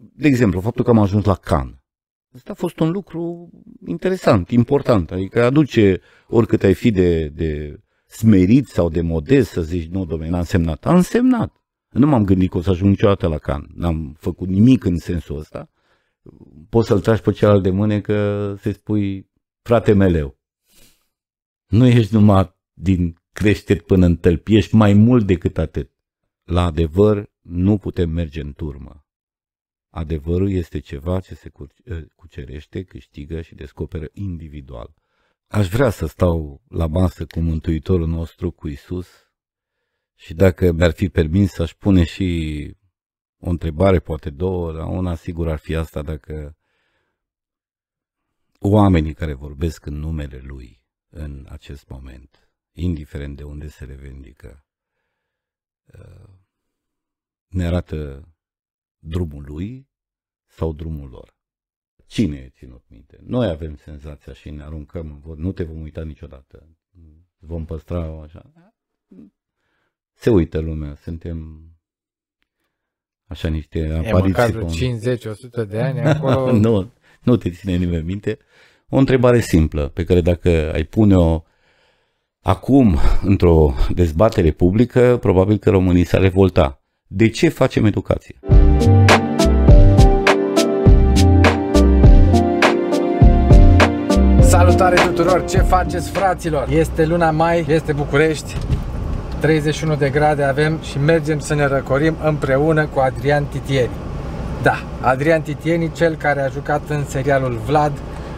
de exemplu, faptul că am ajuns la Cannes. Asta a fost un lucru interesant, important. Adică aduce, oricât ai fi de, de smerit sau de modest să zici, nu, domnule, n-a însemnat. A însemnat. Nu m-am gândit că o să ajung niciodată la can. N-am făcut nimic în sensul ăsta. Poți să-l tragi pe celălalt de mâne că să spui, frate meleu. Nu ești numai din creșteri până în tălpi, ești mai mult decât atât. La adevăr, nu putem merge în turmă. Adevărul este ceva ce se ă, cucerește, câștigă și descoperă individual. Aș vrea să stau la masă cu Mântuitorul nostru, cu Isus, și dacă mi-ar fi permis să-și pune și o întrebare, poate două, dar una sigur ar fi asta dacă oamenii care vorbesc în numele Lui în acest moment, indiferent de unde se revendică, ă, ne arată drumul lui sau drumul lor. Cine e ținut minte? Noi avem senzația și ne aruncăm în vot, nu te vom uita niciodată. Vom păstra așa. Se uită lumea, suntem așa niște apariții. E 50-100 de ani acolo. nu, nu te ține nimeni minte. O întrebare simplă, pe care dacă ai pune-o acum într-o dezbatere publică, probabil că românii s-ar revolta. De ce facem educație? Salutare tuturor! Ce faceți fraților? Este luna mai, este București, 31 de grade avem și mergem să ne răcorim împreună cu Adrian Titieni. Da, Adrian Titieni, cel care a jucat în serialul Vlad,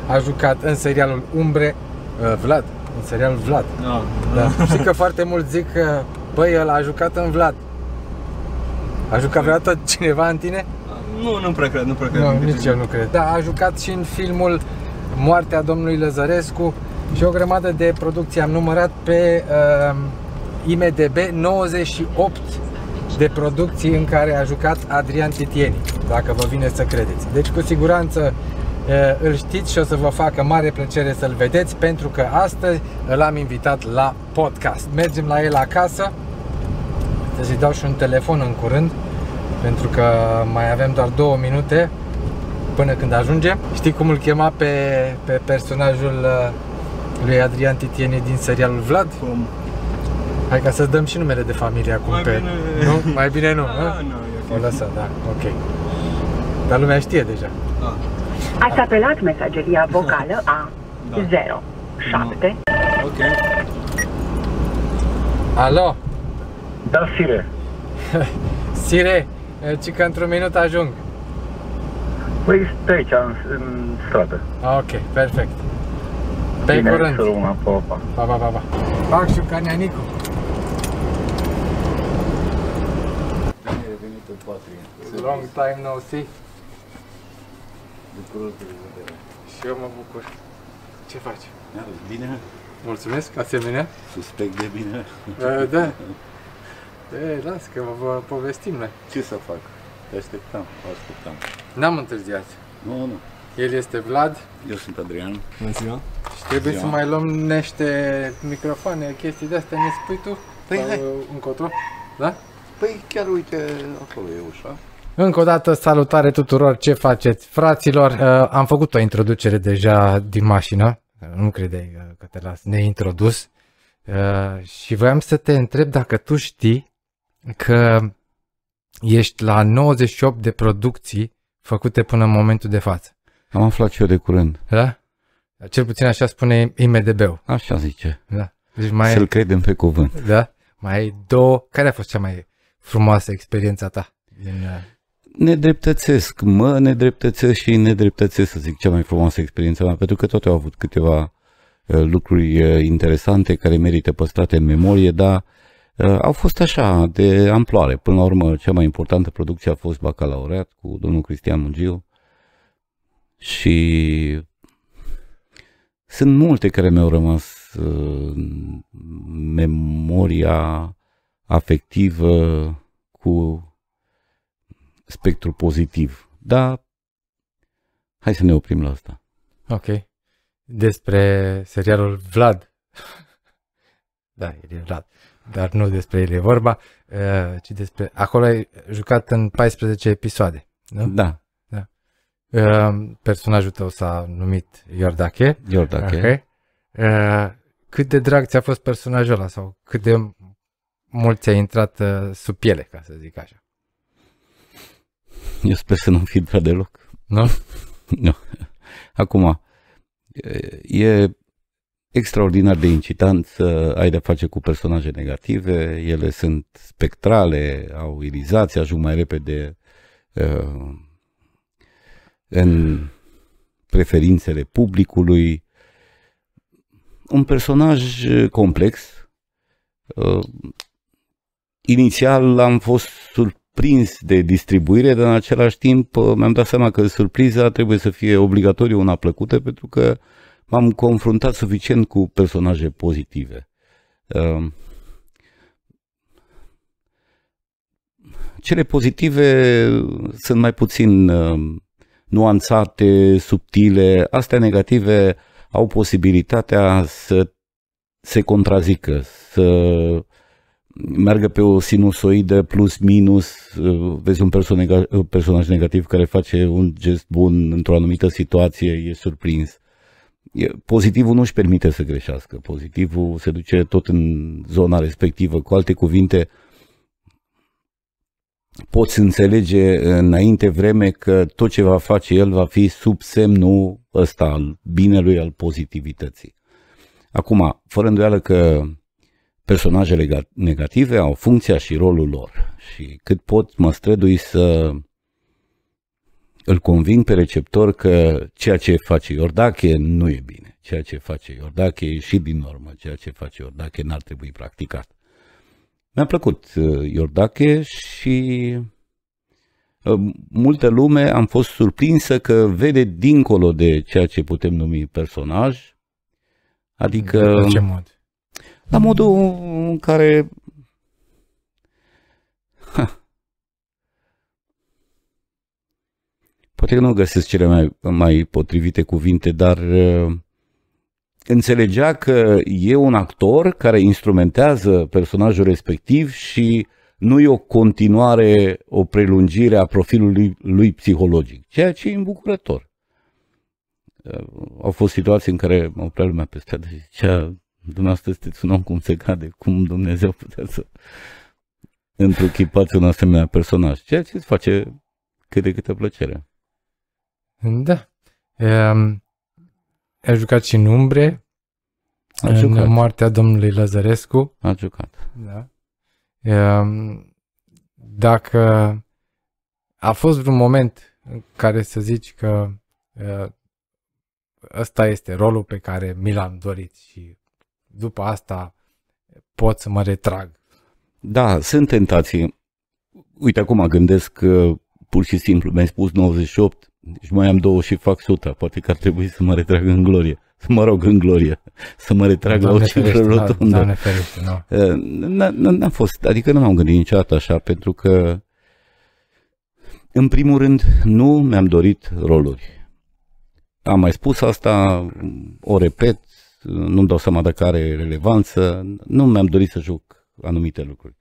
a jucat în serialul Umbre, uh, Vlad, în serialul Vlad. No. Da. Știi că foarte mult zic că, băi, el a jucat în Vlad. A jucat vreodată cineva în tine? Nu, nu prea cred, nu prea cred. Nu, nici eu nu cred. Da, a jucat și în filmul Moartea domnului Lăzărescu și o grămadă de producții. Am numărat pe uh, IMDB 98 de producții în care a jucat Adrian Titieni, dacă vă vine să credeți. Deci cu siguranță uh, îl știți și o să vă facă mare plăcere să-l vedeți pentru că astăzi îl am invitat la podcast. Mergem la el acasă, să-i dau și un telefon în curând pentru că mai avem doar două minute până când ajungem. Știi cum îl chema pe, pe personajul uh, lui Adrian Titieni din serialul Vlad? Cum? Hai ca să dăm și numele de familie acum mai pe... Bine... Nu? Mai bine nu, da, nu, o lăsă, da, ok. Dar lumea știe deja. Da. Ați apelat mesageria vocală a da. 0, 7. Ok. Alo? Da, Sire. Sire, ci că într-un minut ajung. Păi stai aici, în, în stradă. Ok, perfect. Pe Bine, curând. Să rămână, pa, pa. Pa, pa, pa, pa. Fac și Canianicu. Bine ai venit în patrie. Long time no see. Bucuros de vedere. Și eu mă bucur. Ce faci? Bine? Mulțumesc, asemenea. Suspect de bine? Uh, da. E, las că vă, vă povestim noi. Ce să fac? Te așteptam, vă așteptam. N-am întârziat. Nu, nu. El este Vlad Eu sunt Adrian. Bună ziua. și trebuie Ziua. să mai luăm niște microfoane, chestii de astea, ne spui tu? Păi Sau, hai. uh, Încotro? Da? Păi chiar uite, acolo e ușa. Încă o dată salutare tuturor, ce faceți? Fraților, uh, am făcut o introducere deja din mașină, nu credeai uh, că te las neintrodus uh, și voiam să te întreb dacă tu știi că ești la 98 de producții făcute până în momentul de față. Am aflat și eu de curând. Da? Cel puțin așa spune IMDB-ul. Așa zice. Da. Deci mai, Să-l credem pe cuvânt. da? mai ai două. Care a fost cea mai frumoasă experiența ta? Din, uh, Nedreptățesc, mă nedreptățesc și nedreptățesc, să zic, cea mai frumoasă experiență mea, pentru că toate au avut câteva uh, lucruri uh, interesante care merită păstrate în memorie, dar uh, au fost așa, de amploare. Până la urmă, cea mai importantă producție a fost Bacalaureat cu domnul Cristian Mungiu și sunt multe care mi-au rămas uh, în memoria afectivă cu spectru pozitiv. Dar hai să ne oprim la asta. Ok. Despre serialul Vlad. da, el e Vlad. Dar nu despre el e vorba, uh, ci despre... Acolo ai jucat în 14 episoade, nu? Da, Uh, personajul tău s-a numit Iordache. Iordache. Okay. Uh, cât de drag ți-a fost personajul ăla sau cât de mult ți-a intrat uh, sub piele, ca să zic așa? Eu sper să nu fi intrat deloc. Nu? nu. Acum, e extraordinar de incitant să ai de face cu personaje negative, ele sunt spectrale, au irizație, ajung mai repede uh, în preferințele publicului. Un personaj complex. Uh, inițial am fost surprins de distribuire, dar în același timp uh, mi-am dat seama că surpriza trebuie să fie obligatoriu una plăcută pentru că m-am confruntat suficient cu personaje pozitive. Uh, cele pozitive sunt mai puțin uh, nuanțate, subtile, astea negative au posibilitatea să se contrazică, să meargă pe o sinusoidă plus-minus, vezi un personaj negativ care face un gest bun într-o anumită situație, e surprins. Pozitivul nu își permite să greșească, pozitivul se duce tot în zona respectivă, cu alte cuvinte, poți înțelege înainte vreme că tot ce va face el va fi sub semnul ăsta al binelui, al pozitivității. Acum, fără îndoială că personajele negative au funcția și rolul lor și cât pot mă strădui să îl conving pe receptor că ceea ce face Iordache nu e bine. Ceea ce face Iordache e și din normă. Ceea ce face Iordache n-ar trebui practicat. Mi-a plăcut uh, Iordache și uh, multă lume am fost surprinsă că vede dincolo de ceea ce putem numi personaj. Adică... De ce mod? La modul în care... Ha. Poate că nu găsesc cele mai, mai potrivite cuvinte, dar uh, înțelegea că e un actor care instrumentează personajul respectiv și nu e o continuare, o prelungire a profilului lui psihologic, ceea ce e îmbucurător. Uh, au fost situații în care mă oprea lumea pe stradă și zicea, dumneavoastră sunteți un om cum se cade, cum Dumnezeu putea să întruchipați un asemenea personaj, ceea ce îți face cât de câte plăcere. Da. Um, a jucat și în Umbre, A în jucat. moartea domnului Lăzărescu. A jucat. Da. Um, dacă a fost vreun moment în care să zici că uh, ăsta este rolul pe care mi l-am dorit și după asta pot să mă retrag. Da, sunt tentații. Uite, acum gândesc că pur și simplu mi-ai spus 98, deci mai am două și fac 100. Poate că ar trebui să mă retrag în glorie. Să mă rog în glorie. Să mă retrag la o cifră ferește, da, rotundă. Doamne ferește, nu. Uh, n-a- n- N-a fost, adică nu m-am gândit niciodată așa, pentru că, în primul rând, nu mi-am dorit roluri. Am mai spus asta, o repet, nu-mi dau seama dacă are relevanță, nu mi-am dorit să joc anumite lucruri.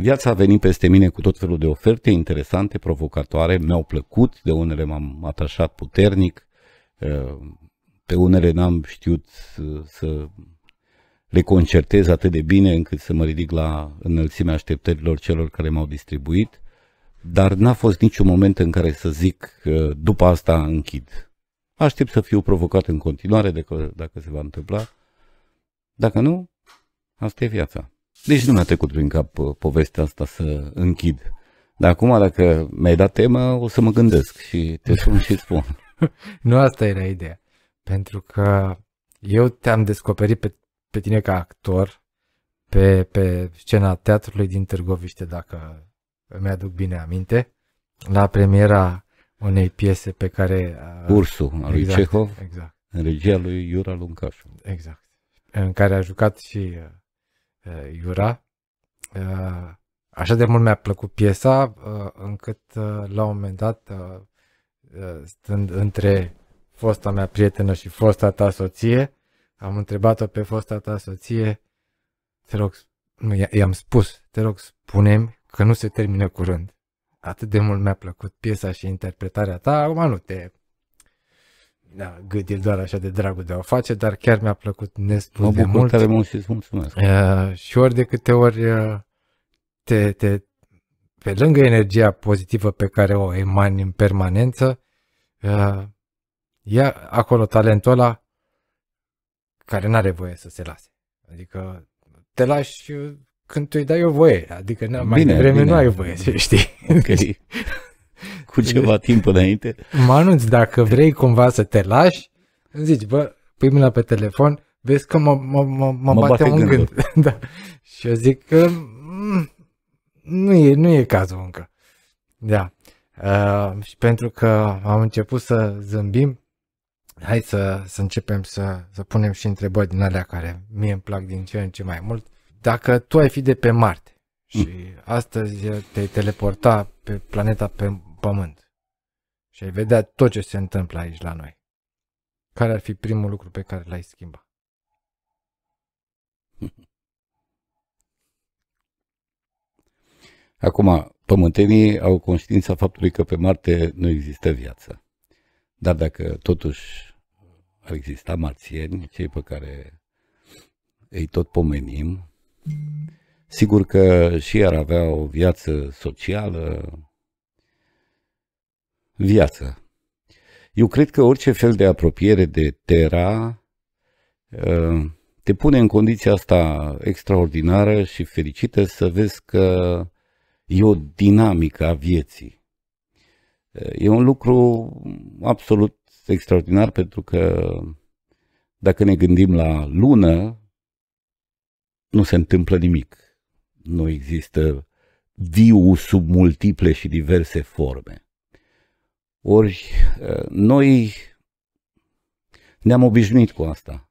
Viața a venit peste mine cu tot felul de oferte interesante, provocatoare, mi-au plăcut, de unele m-am atașat puternic, uh, pe unele n-am știut uh, să le concertez atât de bine încât să mă ridic la înălțimea așteptărilor celor care m-au distribuit, dar n-a fost niciun moment în care să zic că după asta închid. Aștept să fiu provocat în continuare dacă, dacă se va întâmpla. Dacă nu, asta e viața. Deci nu mi-a trecut prin cap uh, povestea asta să închid. Dar acum, dacă mi-ai dat temă, o să mă gândesc și te sun și spun. Nu asta era ideea. Pentru că eu te-am descoperit pe, pe tine ca actor pe, pe scena teatrului din Târgoviște, dacă îmi aduc bine aminte, la premiera unei piese pe care... uh, Ursul al lui exact, Cehov, Exact, în regia lui Iura Luncașu. exact. În care a jucat și uh, uh, Iura. Uh, așa de mult mi-a plăcut piesa, uh, încât uh, la un moment dat, uh, uh, stând între fosta mea prietenă și fosta ta soție, am întrebat-o pe fosta ta soție, te rog, nu, i- i-am spus, te rog, spune că nu se termină curând. Atât de mult mi-a plăcut piesa și interpretarea ta, acum nu te da, gât e doar așa de dragul de a o face, dar chiar mi-a plăcut nespus Mă de bucur mult. tare mult și îți mulțumesc. Uh, și ori de câte ori uh, te, te, pe lângă energia pozitivă pe care o emani în permanență, uh, ia acolo talentul ăla care nu are voie să se lase. Adică te lași uh, când tu îi dai o voie, adică n- mai Bine, devreme bine. nu ai voie, să știi. Ok. Cu ceva timp înainte. mă anunț, dacă vrei cumva să te lași, îmi zici, bă, pui mâna pe telefon, vezi că mă, mă, mă, mă, Mă bate, bate un gândul. gând. da. Și eu zic că mm, nu, e, nu e cazul încă. Da. Uh, și pentru că am început să zâmbim, hai să, să începem să, să punem și întrebări din alea care mie îmi plac din ce în ce mai mult. Dacă tu ai fi de pe Marte și astăzi te-ai teleporta pe planeta pe Pământ și ai vedea tot ce se întâmplă aici la noi, care ar fi primul lucru pe care l-ai schimba? Acum, pământenii au conștiința faptului că pe Marte nu există viață. Dar dacă totuși ar exista marțieni, cei pe care îi tot pomenim, sigur că și ar avea o viață socială, viață. Eu cred că orice fel de apropiere de Terra uh, te pune în condiția asta extraordinară și fericită să vezi că e o dinamică a vieții. E un lucru absolut extraordinar pentru că dacă ne gândim la lună, nu se întâmplă nimic. Nu există viu sub multiple și diverse forme. Ori noi ne-am obișnuit cu asta.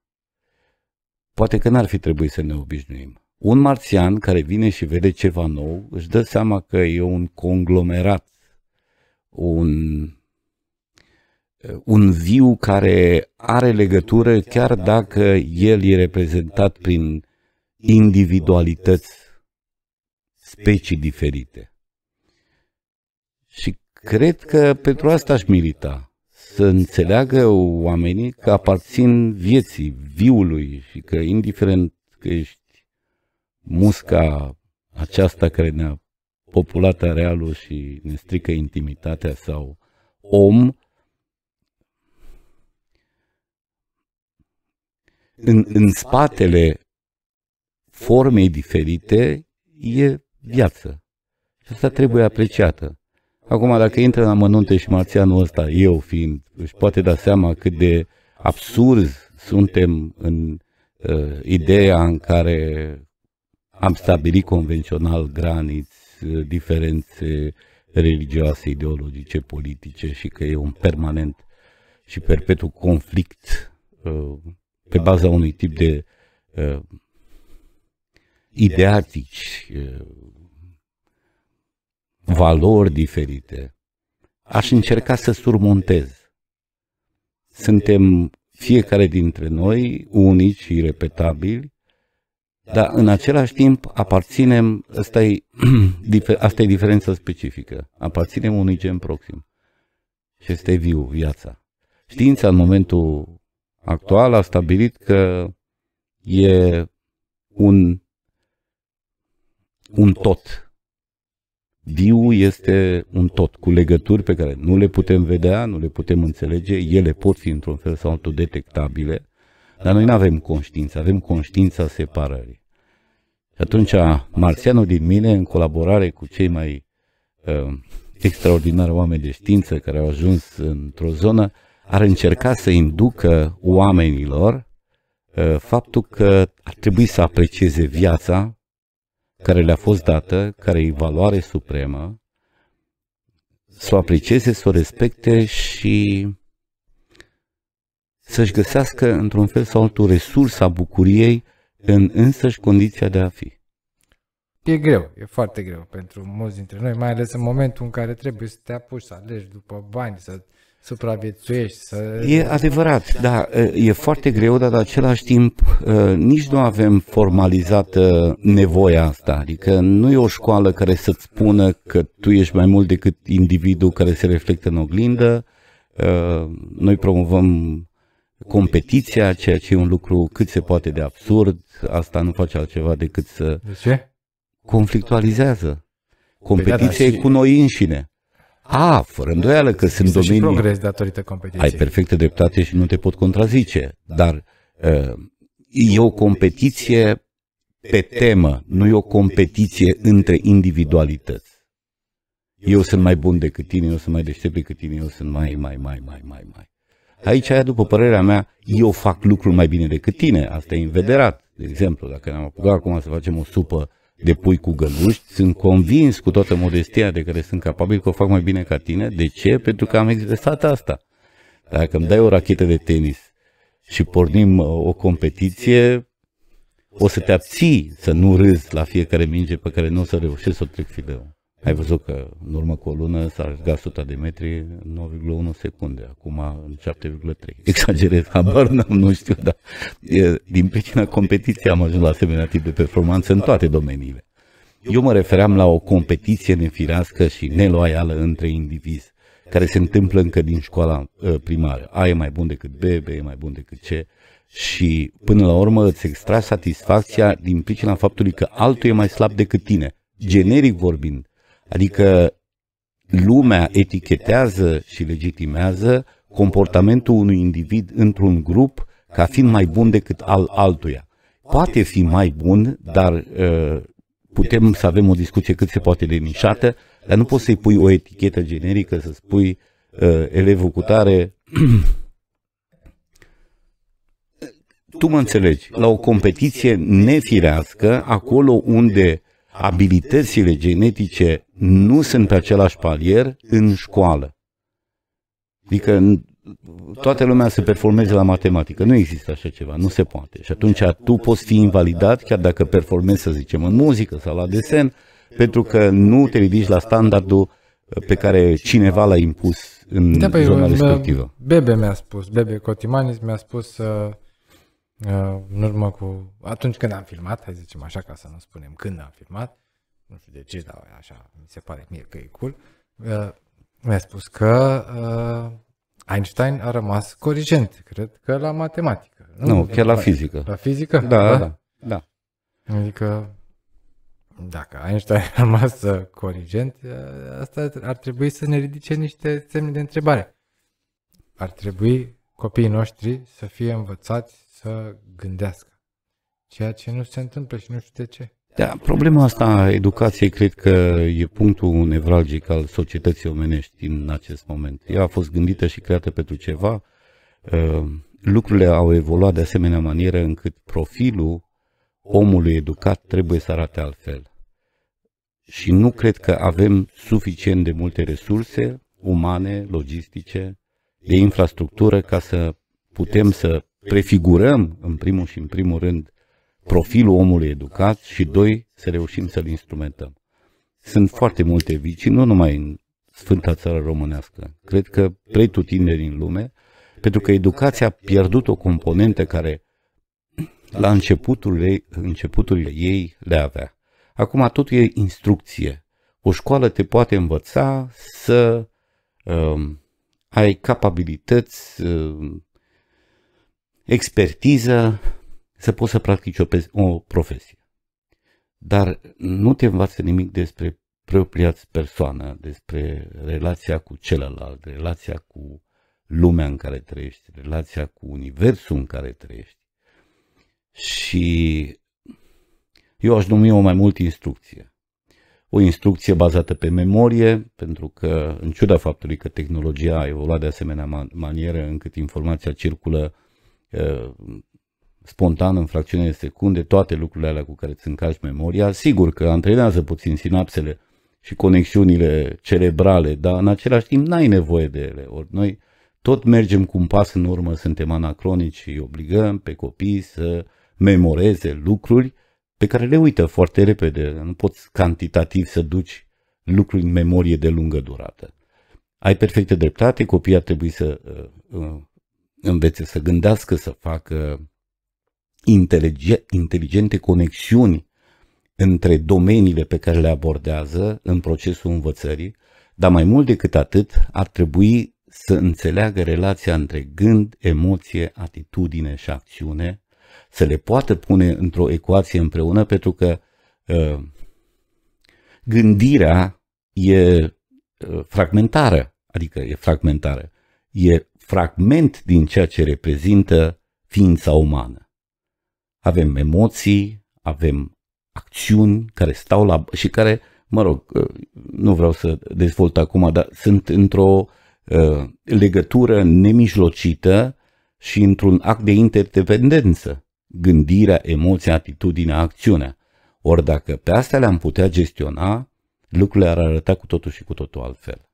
Poate că n-ar fi trebuit să ne obișnuim. Un marțian care vine și vede ceva nou își dă seama că e un conglomerat, un, un viu care are legătură chiar dacă el e reprezentat prin individualități, specii diferite. Și cred că pentru asta aș milita, să înțeleagă oamenii că aparțin vieții, viului și că indiferent că ești musca aceasta care ne-a populat arealul și ne strică intimitatea sau om, în, în spatele formei diferite e viață. Și asta trebuie apreciată. Acum, dacă intră în amănunte și marțianul ăsta, eu fiind, își poate da seama cât de absurd suntem în uh, ideea în care am stabilit convențional graniți, diferențe religioase, ideologice, politice și că e un permanent și perpetu conflict uh, pe baza unui tip de uh, ideatici, uh, valori diferite. Aș încerca să surmontez. Suntem fiecare dintre noi unici și repetabili, dar în același timp aparținem, asta e, asta e diferența specifică, aparținem unui gen proxim. Și este viu, viața. Știința în momentul actual a stabilit că e un, un tot. Viu este un tot, cu legături pe care nu le putem vedea, nu le putem înțelege, ele pot fi într-un fel sau altul detectabile, dar noi nu avem conștiință, avem conștiința separării. Și atunci, marțianul din mine, în colaborare cu cei mai uh, extraordinari oameni de știință care au ajuns într-o zonă, ar încerca să inducă oamenilor uh, faptul că ar trebui să aprecieze viața care le-a fost dată, care e valoare supremă, să o aprecieze, să o respecte și să-și găsească într-un fel sau altul resursa bucuriei în însăși condiția de a fi. E greu, e foarte greu pentru mulți dintre noi, mai ales în momentul în care trebuie să te apuci să alegi după bani, să supraviețuiești, să... E adevărat, da, e foarte greu, dar în același timp nici nu avem formalizată nevoia asta. Adică nu e o școală care să-ți spună că tu ești mai mult decât individul care se reflectă în oglindă, Uh, Noi promovăm competiția, ceea ce e un lucru cât se poate de absurd. Asta nu face altceva decât să De ce? conflictualizează. Competiția Păi da, e și- cu noi înșine. A, fără îndoială că sunt Există și domenii... progres datorită Ai competiției. perfectă dreptate și nu te pot contrazice, dar uh, e o competiție pe temă, nu e o competiție între individualități. Eu sunt mai bun decât tine, eu sunt mai deștept decât tine, eu sunt mai, mai, mai, mai, mai, mai. Aici, după părerea mea, eu fac lucruri mai bine decât tine. Asta e invederat. De exemplu, dacă ne-am apucat acum să facem o supă de pui cu găluși, sunt convins cu toată modestia de care sunt capabil că o fac mai bine ca tine. De ce? Pentru că am exersat asta. Dacă îmi dai o rachetă de tenis și pornim uh, o competiție, o să te abții să nu râzi la fiecare minge pe care nu o să reușești să o trec fileul. Ai văzut că în urmă cu o lună s-a ajuns 100 de metri în 9,1 secunde, acum în 7,3. Exagerez, habar n-am, nu știu, dar e, din pricina competiției am ajuns la asemenea tip de performanță în toate domeniile. Eu mă refeream la o competiție nefirească și neloială între indivizi, care se întâmplă încă din școala uh, primară. A e mai bun decât B, B e mai bun decât C și până la urmă îți extrai satisfacția din pricina faptului că altul e mai slab decât tine, generic vorbind. Adică lumea etichetează și legitimează comportamentul unui individ într-un grup ca fiind mai bun decât al altuia. Poate fi mai bun, dar uh, putem să avem o discuție cât se poate de nișată, dar nu poți să-i pui o etichetă generică, să spui uh, elevul cu tare. tu mă înțelegi, la o competiție nefirească, acolo unde abilitățile genetice nu sunt pe același palier în școală. Adică n- toată lumea să performeze la matematică. Nu există așa ceva, nu se poate. Și atunci tu poți fi invalidat chiar dacă performezi, să zicem, în muzică sau la desen, pentru că nu te ridici la standardul pe care cineva l-a impus în Da, păi, zona uh, respectivă. Bebe mi-a spus, Bebe Cotimanis mi-a spus uh, uh, în urmă cu, atunci când am filmat, hai să zicem așa ca să nu spunem când am filmat, nu știu de ce, dar așa mi se pare mie că e cool, uh, mi-a spus că uh, Einstein a rămas corigent, cred că la matematică. Nu, chiar la fizică. La fizică? Da, da, da. Adică, dacă Einstein a rămas uh, corigent, uh, asta ar trebui să ne ridice niște semne de întrebare. Ar trebui copiii noștri să fie învățați să gândească. Ceea ce nu se întâmplă și nu știu de ce. Da, problema asta a educației cred că e punctul nevralgic al societății omenești în acest moment. Ea a fost gândită și creată pentru ceva. Uh, Lucrurile au evoluat de asemenea manieră încât profilul omului educat trebuie să arate altfel. Și nu cred că avem suficient de multe resurse umane, logistice, de infrastructură ca să putem să prefigurăm în primul și în primul rând profilul omului educat și doi, să reușim să-l instrumentăm. Sunt foarte multe vicii, nu numai în Sfânta Țară Românească. Cred că pretutindeni în lume, pentru că educația a pierdut o componentă care la începuturile, începuturile ei le avea. Acum totul e instrucție. O școală te poate învăța să um, ai capabilități, um, expertiză, să poți să practici o, pe- o profesie. Dar nu te învață nimic despre propria persoană, despre relația cu celălalt, relația cu lumea în care trăiești, relația cu universul în care trăiești. Și eu aș numi o mai mult instrucție. O instrucție bazată pe memorie, pentru că, în ciuda faptului că tehnologia a evoluat de asemenea man- manieră încât informația circulă uh, spontan în fracțiune de secunde, toate lucrurile alea cu care îți încarci memoria, sigur că antrenează puțin sinapsele și conexiunile cerebrale, dar în același timp n-ai nevoie de ele. Ori noi tot mergem cu un pas în urmă, suntem anacronici și obligăm pe copii să memoreze lucruri pe care le uită foarte repede. Nu poți cantitativ să duci lucruri în memorie de lungă durată. Ai perfectă dreptate, copiii ar trebui să uh, uh, învețe să gândească, să facă intelige- inteligente conexiuni între domeniile pe care le abordează în procesul învățării, dar mai mult decât atât ar trebui să înțeleagă relația între gând, emoție, atitudine și acțiune, să le poată pune într-o ecuație împreună, pentru că uh, gândirea e uh, fragmentară, adică e fragmentară, e fragment din ceea ce reprezintă ființa umană. Avem emoții, avem acțiuni care stau la și care, mă rog, uh, nu vreau să dezvolt acum, dar sunt într-o uh, legătură nemijlocită și într-un act de interdependență. Gândirea, emoția, atitudinea, acțiunea. Ori dacă pe astea le-am putea gestiona, lucrurile ar arăta cu totul și cu totul altfel.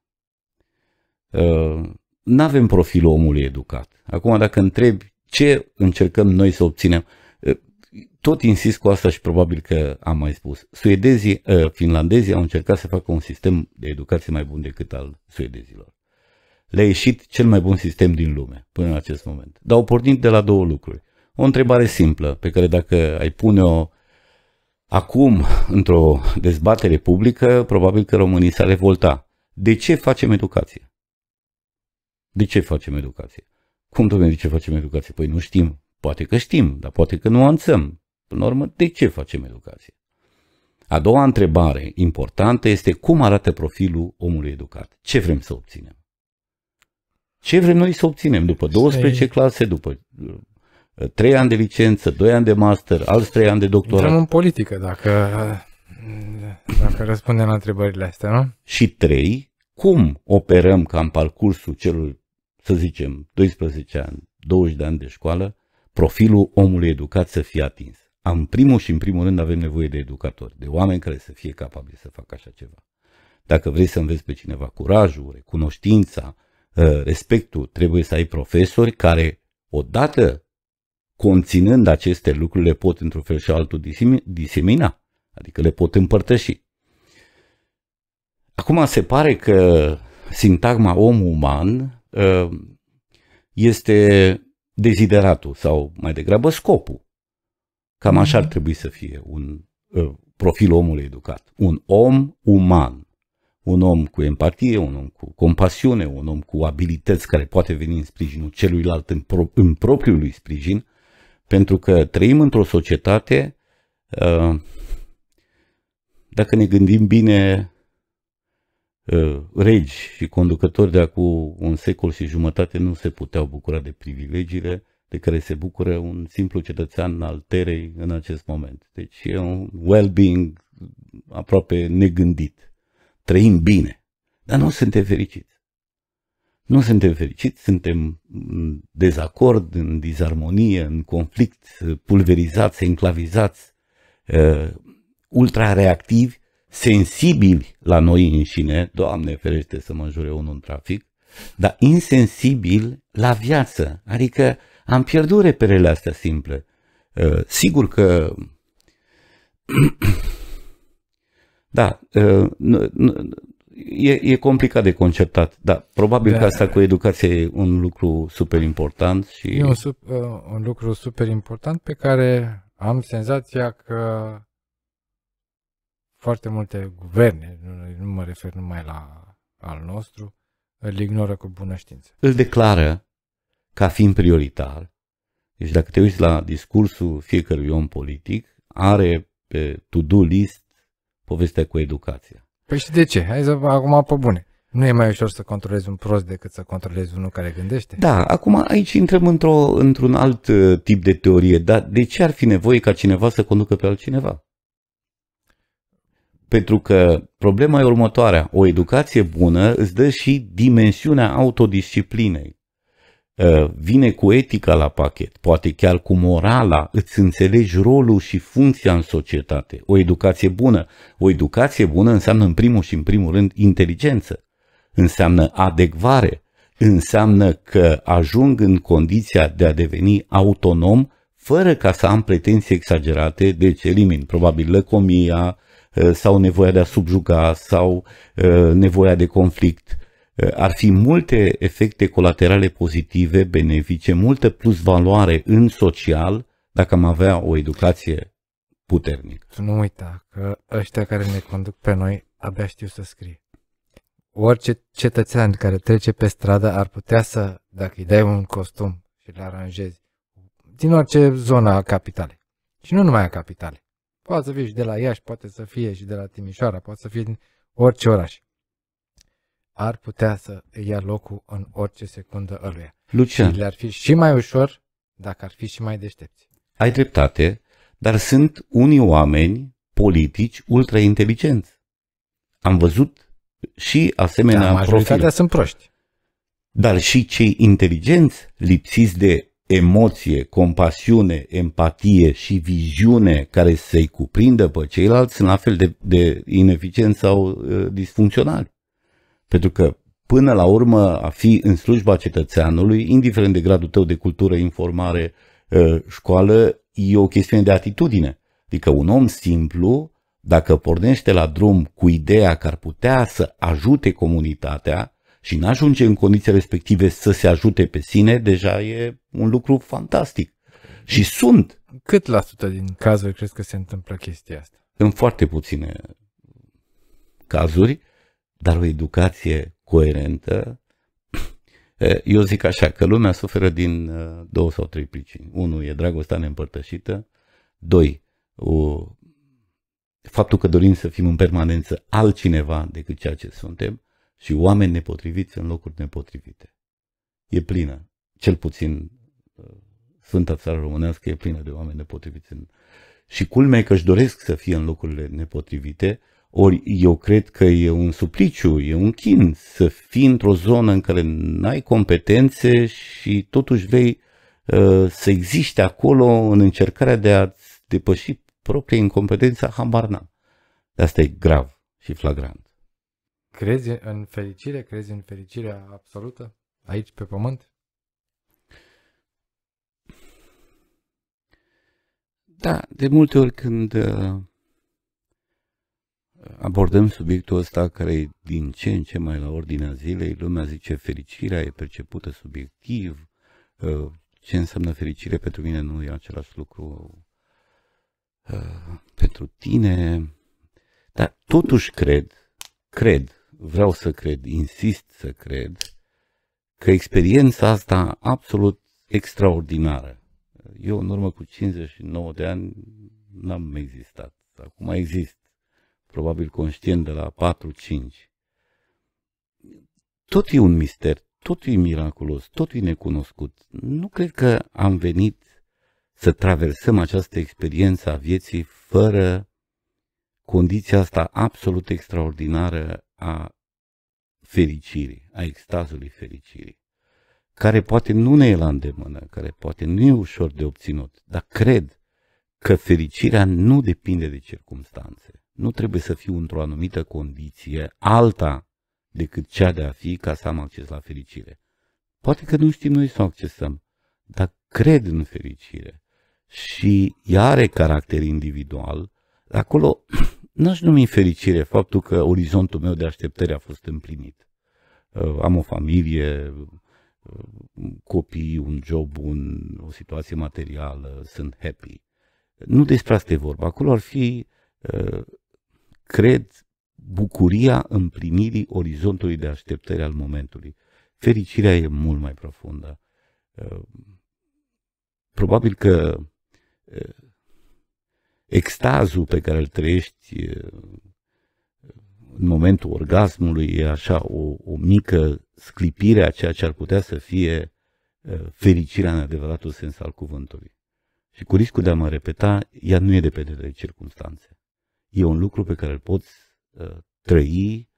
Uh, nu avem profilul omului educat. Acum, dacă întrebi ce încercăm noi să obținem, uh, tot insist cu asta și probabil că am mai spus. Suedezii, uh, finlandezii au încercat să facă un sistem de educație mai bun decât al suedezilor. Le-a ieșit cel mai bun sistem din lume până în acest moment. Dar au pornit de la două lucruri. O întrebare simplă, pe care dacă ai pune-o acum într-o dezbatere publică, probabil că românii s-ar revolta. De ce facem educație? De ce facem educație? Cum, domnule, de ce facem educație? Păi nu știm. Poate că știm, dar poate că nuanțăm. Până la urmă, de ce facem educație? A doua întrebare importantă este cum arată profilul omului educat? Ce vrem să obținem? Ce vrem noi să obținem după 12 clase, după 3 ani de licență, 2 ani de master, alți 3 ani de doctorat? Intrăm în politică dacă, dacă răspundem la întrebările astea, nu? Și 3. Cum operăm ca în parcursul celor, să zicem, 12 ani, 20 de ani de școală, profilul omului educat să fie atins? În primul și în primul rând avem nevoie de educatori, de oameni care să fie capabili să facă așa ceva. Dacă vrei să înveți pe cineva curajul, recunoștința, ă, respectul, trebuie să ai profesori care, odată conținând aceste lucruri, le pot într-un fel și altul disemina, adică le pot împărtăși. Acum se pare că sintagma om uman ă, este dezideratul sau mai degrabă scopul. Cam așa ar mhm. trebui să fie un uh, profil omului educat. Un om uman, un om cu empatie, un om cu compasiune, un om cu abilități care poate veni în sprijinul celuilalt în, pro- în propriul lui sprijin, pentru că trăim într-o societate, uh, dacă ne gândim bine, uh, regi și conducători de acum un secol și jumătate nu se puteau bucura de privilegiile de care se bucură un simplu cetățean al Terei în acest moment. Deci e un well-being aproape negândit. Trăim bine, dar nu suntem fericiți. Nu suntem fericiți, suntem în dezacord, în disarmonie, în conflict, pulverizați, enclavizați, uh, ultra-reactivi, sensibili la noi înșine, Doamne ferește să mă jure unul în trafic, dar insensibili la viață. Adică am pierdut reperele astea simple. Uh, sigur că da, uh, e, e complicat de concertat, dar probabil da. că asta cu educație e un lucru super important. Și... E un, sub, uh, un lucru super important pe care am senzația că foarte multe guverne, nu, nu mă refer numai la al nostru, îl ignoră cu bună știință. Îl declară ca fiind prioritar. Deci dacă te uiți la discursul fiecărui om politic, are pe to-do list povestea cu educația. Păi și de ce? Hai să acum pe bune. Nu e mai ușor să controlezi un prost decât să controlezi unul care gândește? Da, acum aici intrăm într-o, într-un alt uh, tip de teorie, dar de ce ar fi nevoie ca cineva să conducă pe altcineva? Pentru că problema e următoarea. O educație bună îți dă și dimensiunea autodisciplinei. Uh, vine cu etica la pachet, poate chiar cu morala, îți înțelegi rolul și funcția în societate. O educație bună. O educație bună înseamnă în primul și în primul rând inteligență. Înseamnă adecvare. Înseamnă că ajung în condiția de a deveni autonom fără ca să am pretenții exagerate, deci elimin probabil lăcomia uh, sau nevoia de a subjuga sau uh, nevoia de conflict ar fi multe efecte colaterale pozitive, benefice, multă plus valoare în social dacă am avea o educație puternică. Să nu uita că ăștia care ne conduc pe noi abia știu să scrie. orice cetățean care trece pe stradă ar putea să, dacă îi dai un costum și îl aranjezi, din orice zonă a capitalei. Și nu numai a capitalei. Poate să fie și de la Iași, poate să fie și de la Timișoara, poate să fie din orice oraș. Ar putea să ia locul în orice secundă ăluia. Lucian, Și le-ar fi și mai ușor dacă ar fi și mai deștepți. ai dreptate, dar sunt unii oameni politici ultra inteligenți. Am văzut și asemenea Dar majoritatea profile. sunt proști. Dar și cei inteligenți, lipsiți de emoție, compasiune, empatie și viziune care să-i cuprindă pe ceilalți, sunt la fel de, de ineficienți sau uh, disfuncționali. Pentru că până la urmă a fi în slujba cetățeanului, indiferent de gradul tău de cultură, informare, uh, școală, e o chestiune de atitudine. Adică un om simplu, dacă pornește la drum cu ideea că ar putea să ajute comunitatea și n-ajunge în condiții respective să se ajute pe sine, deja e un lucru fantastic. Și sunt Cât la sută din cazuri crezi că se întâmplă chestia asta? în foarte puține cazuri, dar o educație coerentă. Eu zic așa, că lumea suferă din uh, două sau trei pricini. Unul e dragostea neîmpărtășită. Doi, o, faptul că dorim să fim în permanență altcineva decât ceea ce suntem și oameni nepotriviți în locuri nepotrivite. E plină, cel puțin uh, Sfânta Țară Românească e plină de oameni nepotriviți în și culmea e că își doresc să fie în locurile nepotrivite, ori eu cred că e un supliciu, e un chin să fii într-o zonă în care n-ai competențe și totuși vrei uh, să existe acolo în încercarea de a depăși propria incompetență, habar n-am. De asta e grav și flagrant. Crezi în fericire? Crezi în fericirea absolută? Aici, pe pământ? Da, de multe ori când uh, abordăm subiectul ăsta care e din ce în ce mai la ordinea zilei, lumea zice fericirea e percepută subiectiv, uh, ce înseamnă fericire pentru mine nu e același lucru uh, pentru tine, dar totuși cred, cred, vreau să cred, insist să cred, că experiența asta absolut extraordinară eu în urmă cu 59 de ani n-am existat. Acum exist. Probabil conștient de la 4-5. Tot e un mister, tot e miraculos, tot e necunoscut. Nu cred că am venit să traversăm această experiență a vieții fără condiția asta absolut extraordinară a fericirii, a extazului fericirii care poate nu ne e la îndemână, care poate nu e ușor de obținut, dar cred că fericirea nu depinde de circumstanțe. Nu trebuie să fiu într-o anumită condiție alta decât cea de a fi ca să am acces la fericire. Poate că nu știm noi să o accesăm, dar cred în fericire și ea are caracter individual. Acolo n-aș numi fericire faptul că orizontul meu de așteptări a fost împlinit. Am o familie, copii, un job bun, o situație materială, sunt happy. Nu despre asta e vorba. Acolo ar fi, cred, bucuria împlinirii orizontului de așteptări al momentului. Fericirea e mult mai profundă. Probabil că extazul pe care îl trăiești în momentul orgasmului e așa o, o mică sclipire a ceea ce ar putea să fie uh, fericirea în adevăratul sens al cuvântului. Și cu riscul de a mă repeta, ea nu e dependentă de circunstanțe. E un lucru pe care îl poți uh, trăi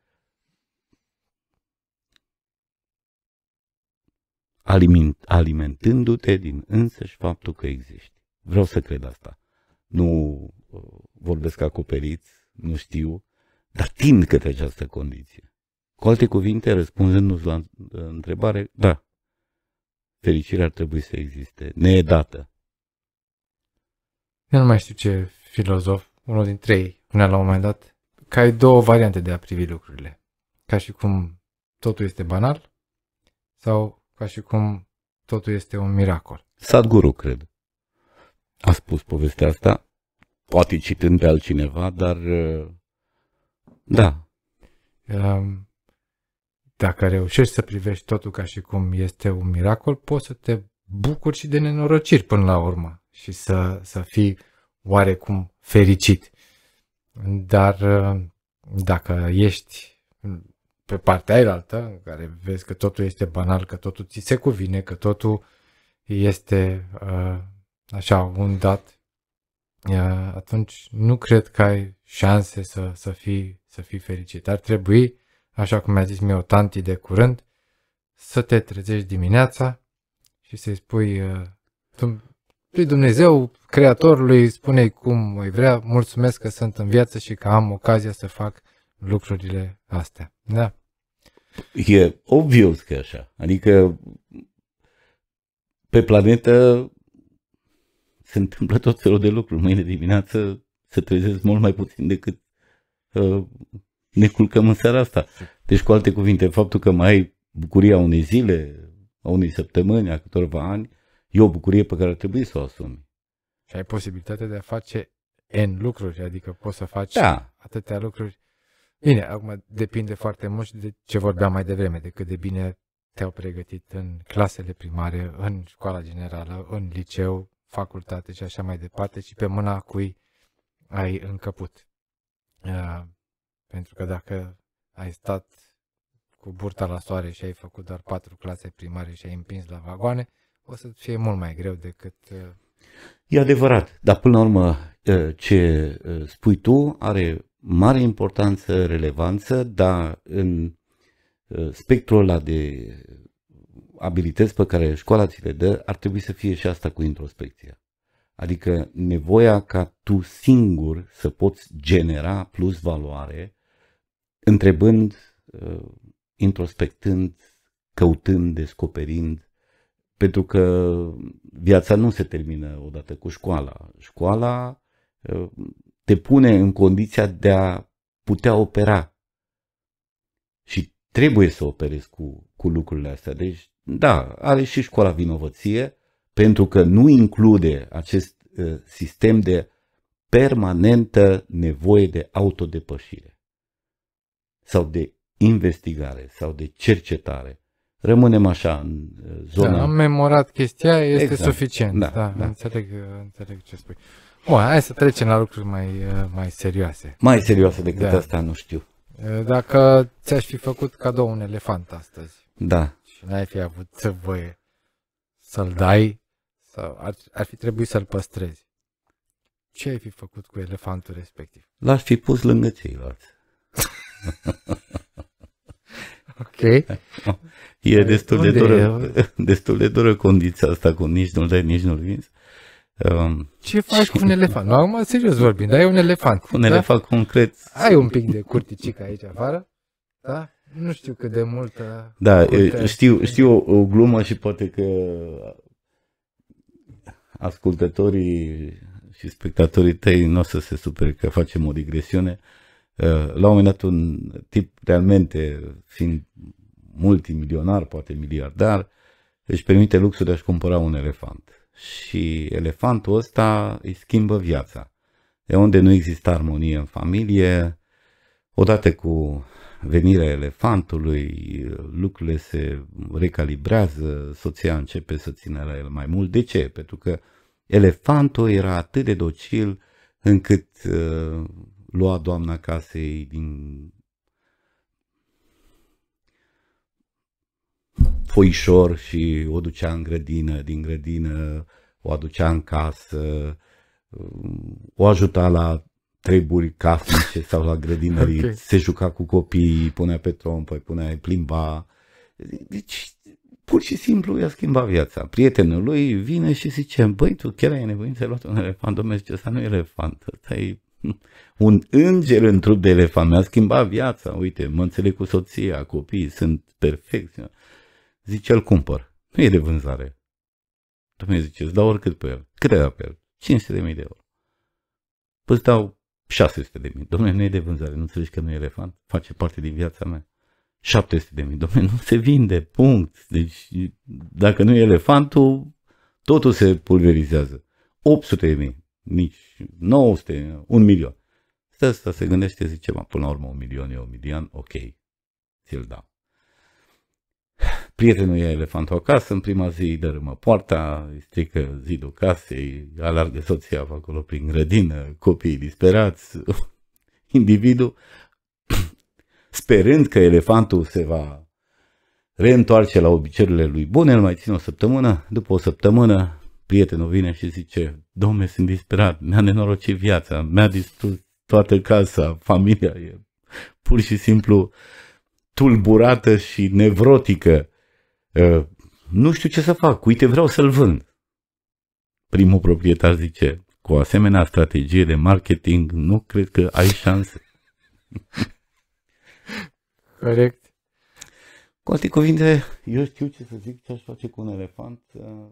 aliment, alimentându-te din însăși faptul că existi. Vreau să cred asta. Nu uh, vorbesc acoperiți, nu știu, dar tind către această condiție. Cu alte cuvinte, răspunzându-ți la întrebare, da, fericirea ar trebui să existe, ne e dată. Eu nu mai știu ce filozof, unul dintre ei, spunea la un moment dat, că ai două variante de a privi lucrurile. Ca și cum totul este banal sau ca și cum totul este un miracol. Sadhguru, cred. A spus povestea asta, poate citând pe altcineva, dar da, Um, dacă reușești să privești totul ca și cum este un miracol, poți să te bucuri și de nenorociri până la urmă și să, să fii oarecum fericit. Dar uh, dacă ești pe partea aia în care vezi că totul este banal, că totul ți se cuvine, că totul este uh, așa un dat, uh, atunci nu cred că ai șanse să, să, fii, să fii fericit. Ar trebui, așa cum mi-a zis mie o tanti de curând, să te trezești dimineața și să-i spui uh, lui Dumnezeu, Creatorului, spune cum îi vrea, mulțumesc că sunt în viață și că am ocazia să fac lucrurile astea. Da. E obvious că așa. Adică pe planetă se întâmplă tot felul de lucruri. Mâine dimineață se trezesc mult mai puțin decât uh, ne culcăm în seara asta. Deci, cu alte cuvinte, faptul că mai ai bucuria unei zile, a unei săptămâni, a câtorva ani, e o bucurie pe care ar trebui să o asumi. Și ai posibilitatea de a face N lucruri, adică poți să faci da. atâtea lucruri. Bine, acum depinde foarte mult de ce vorbeam mai devreme, de cât de bine te-au pregătit în clasele primare, în școala generală, în liceu, facultate și așa mai departe și pe mâna cui ai încăput. Uh, pentru că dacă ai stat cu burta la soare și ai făcut doar patru clase primare și ai împins la vagoane, o să fie mult mai greu decât... Uh... E adevărat, dar până la urmă uh, ce uh, spui tu are mare importanță, relevanță, dar în uh, spectrul ăla de abilități pe care școala ți le dă, ar trebui să fie și asta cu introspecția. Adică nevoia ca tu singur să poți genera plus valoare, întrebând, introspectând, căutând, descoperind, pentru că viața nu se termină odată cu școala. Școala uh, te pune în condiția de a putea opera. Și trebuie să operezi cu, cu lucrurile astea. Deci, da, are și școala vinovăție, pentru că nu include acest uh, sistem de permanentă nevoie de autodepășire sau de investigare sau de cercetare rămânem așa în uh, zona... Da, am memorat chestia, este exact. suficient. Da, da, da. Înțeleg, uh, înțeleg ce spui. Bun, hai să trecem la lucruri mai, uh, mai serioase. Mai serioase decât da. asta, nu știu. Dacă ți-aș fi făcut cadou un elefant astăzi da. Și n-ai fi avut voie să-l dai, sau ar, ar fi trebuit să-l păstrezi, ce ai fi făcut cu elefantul respectiv? L-aș fi pus lângă ceilalți. ok. E destul de, dură, destul de dură condiția asta cu nici nu-l dai, nici nu-l vinzi. Um, Ce faci cu un elefant? Nu, acum serios vorbim, dar e un elefant. Un da? elefant concret. Ai un pic de curticică aici afară, da? Nu știu cât de multă... Da, știu, știu o, o glumă și poate că ascultătorii și spectatorii tăi nu o să se supere că facem o digresiune. Uh, la un moment dat un tip realmente, fiind multimilionar, poate miliardar, își permite luxul de a-și cumpăra un elefant. Și elefantul ăsta îi schimbă viața. De unde nu există armonie în familie, odată cu venirea elefantului, lucrurile se recalibrează, soția începe să țină la el mai mult. De ce? Pentru că elefantul era atât de docil încât uh, lua doamna casei din foișor și o ducea în grădină, din grădină o aducea în casă, o ajuta la treburi casnice sau la grădinării, okay. se juca cu copiii, punea pe trompă, punea plimba. Deci, pur și simplu i-a schimbat viața. Prietenul lui vine și zice, băi, tu chiar ai nevoie să luat un elefant? Domnule, zice, ăsta nu e elefant, ăsta e un înger în trup de elefant. Mi-a schimbat viața, uite, mă înțeleg cu soția, copiii sunt perfecți. Zice, îl cumpăr. Nu e de vânzare. Domnule zice, îți dau oricât pe el. Cât ai pe el? 500 de mii de euro. Păi îți dau 600 de mii. Domnule, nu e de vânzare. Nu înțelegi că nu e elefant? Face parte din viața mea. 700 de mii. Domnule, nu se vinde. Punct. Deci, dacă nu e elefantul, totul se pulverizează. 800 de mii. Nici 900, un milion. Stă, stă, se gândește, zice, mă, până la urmă un milion e un milion, ok, ți-l dau. Prietenul ia elefantul acasă, în prima zi îi dărâmă poarta, îi strică zidul casei, alargă soția pe acolo prin grădină, copiii disperați, individul, sperând că elefantul se va reîntoarce la obiceiurile lui bune, îl mai ține o săptămână, după o săptămână prietenul vine și zice, domne, sunt disperat, mi-a nenorocit viața, mi-a distrus toată casa, familia e pur și simplu tulburată și nevrotică. Uh, nu știu ce să fac, uite, vreau să-l vând. Primul proprietar zice, cu o asemenea strategie de marketing, nu cred că ai șanse. Corect. Cu alte cuvinte, eu știu ce să zic, ce aș face cu un elefant. Uh,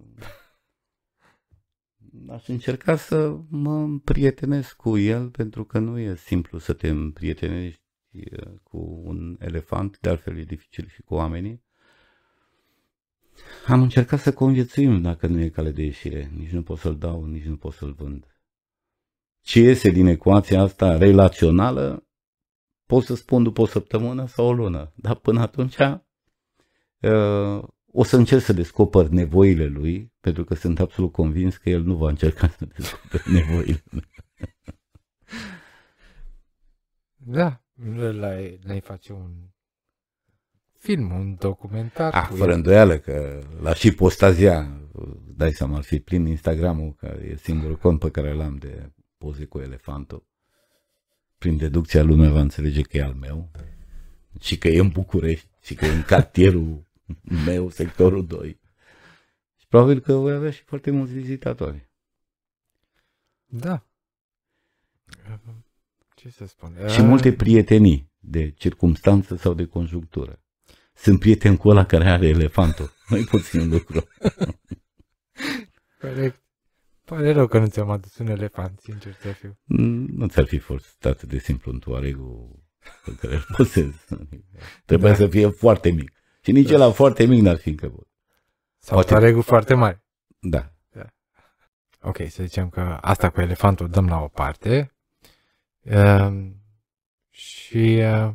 aș încerca să mă împrietenesc cu el, pentru că nu e simplu să te împrietenești uh, cu un elefant, de altfel e dificil și cu oamenii. Am încercat să conviețuim dacă nu e cale de ieșire. Nici nu pot să-l dau, nici nu pot să-l vând. Ce iese din ecuația asta relațională, pot să spun după o săptămână sau o lună. Dar până atunci uh, o să încerc să descoper nevoile lui, pentru că sunt absolut convins că el nu va încerca să descopere nevoile lui. Da, l-ai, l-ai face un film, un documentar. Ah, cu fără el. îndoială că l-a și postazia, dai seama, ar fi plin Instagramul, că e singurul cont pe care l-am de poze cu elefantul. Prin deducția lumea va înțelege că e al meu și că e în București și că e în cartierul meu, sectorul 2. Și probabil că voi avea și foarte mulți vizitatori. Da. Ce să spun? Și Ah, multe prietenii de circumstanță sau de conjunctură. Sunt prieten cu ăla care are elefantul. Nu-i puțin un lucru. Corect. Pare rău că nu ți-am adus un elefant, sincer să fiu. Mm, Nu ți-ar fi fost atât de simplu în tuaregul pe care îl posezi. Trebuia Da. să fie foarte mic. Și nici ăla foarte mic n-ar fi încăput. Sau Poate- Poate... foarte mare. Da. Ok, să zicem că asta cu elefantul dăm la o parte. Uh, și uh,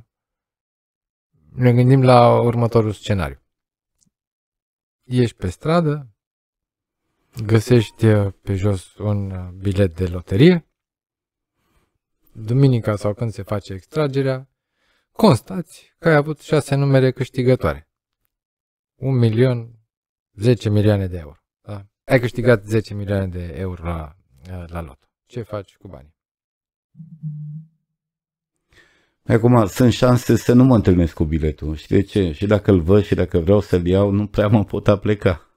ne gândim la următorul scenariu. Ești pe stradă, găsești uh, pe jos un uh, bilet de loterie, duminica sau când se face extragerea, constați că ai avut șase numere câștigătoare. Un milion, 10 milioane de euro. Da? Ai câștigat 10 milioane de euro la, la loto. Ce faci cu banii? Acum, sunt șanse să nu mă întâlnesc cu biletul. Și de ce? Și dacă îl văd și dacă vreau să-l iau, nu prea mă pot apleca.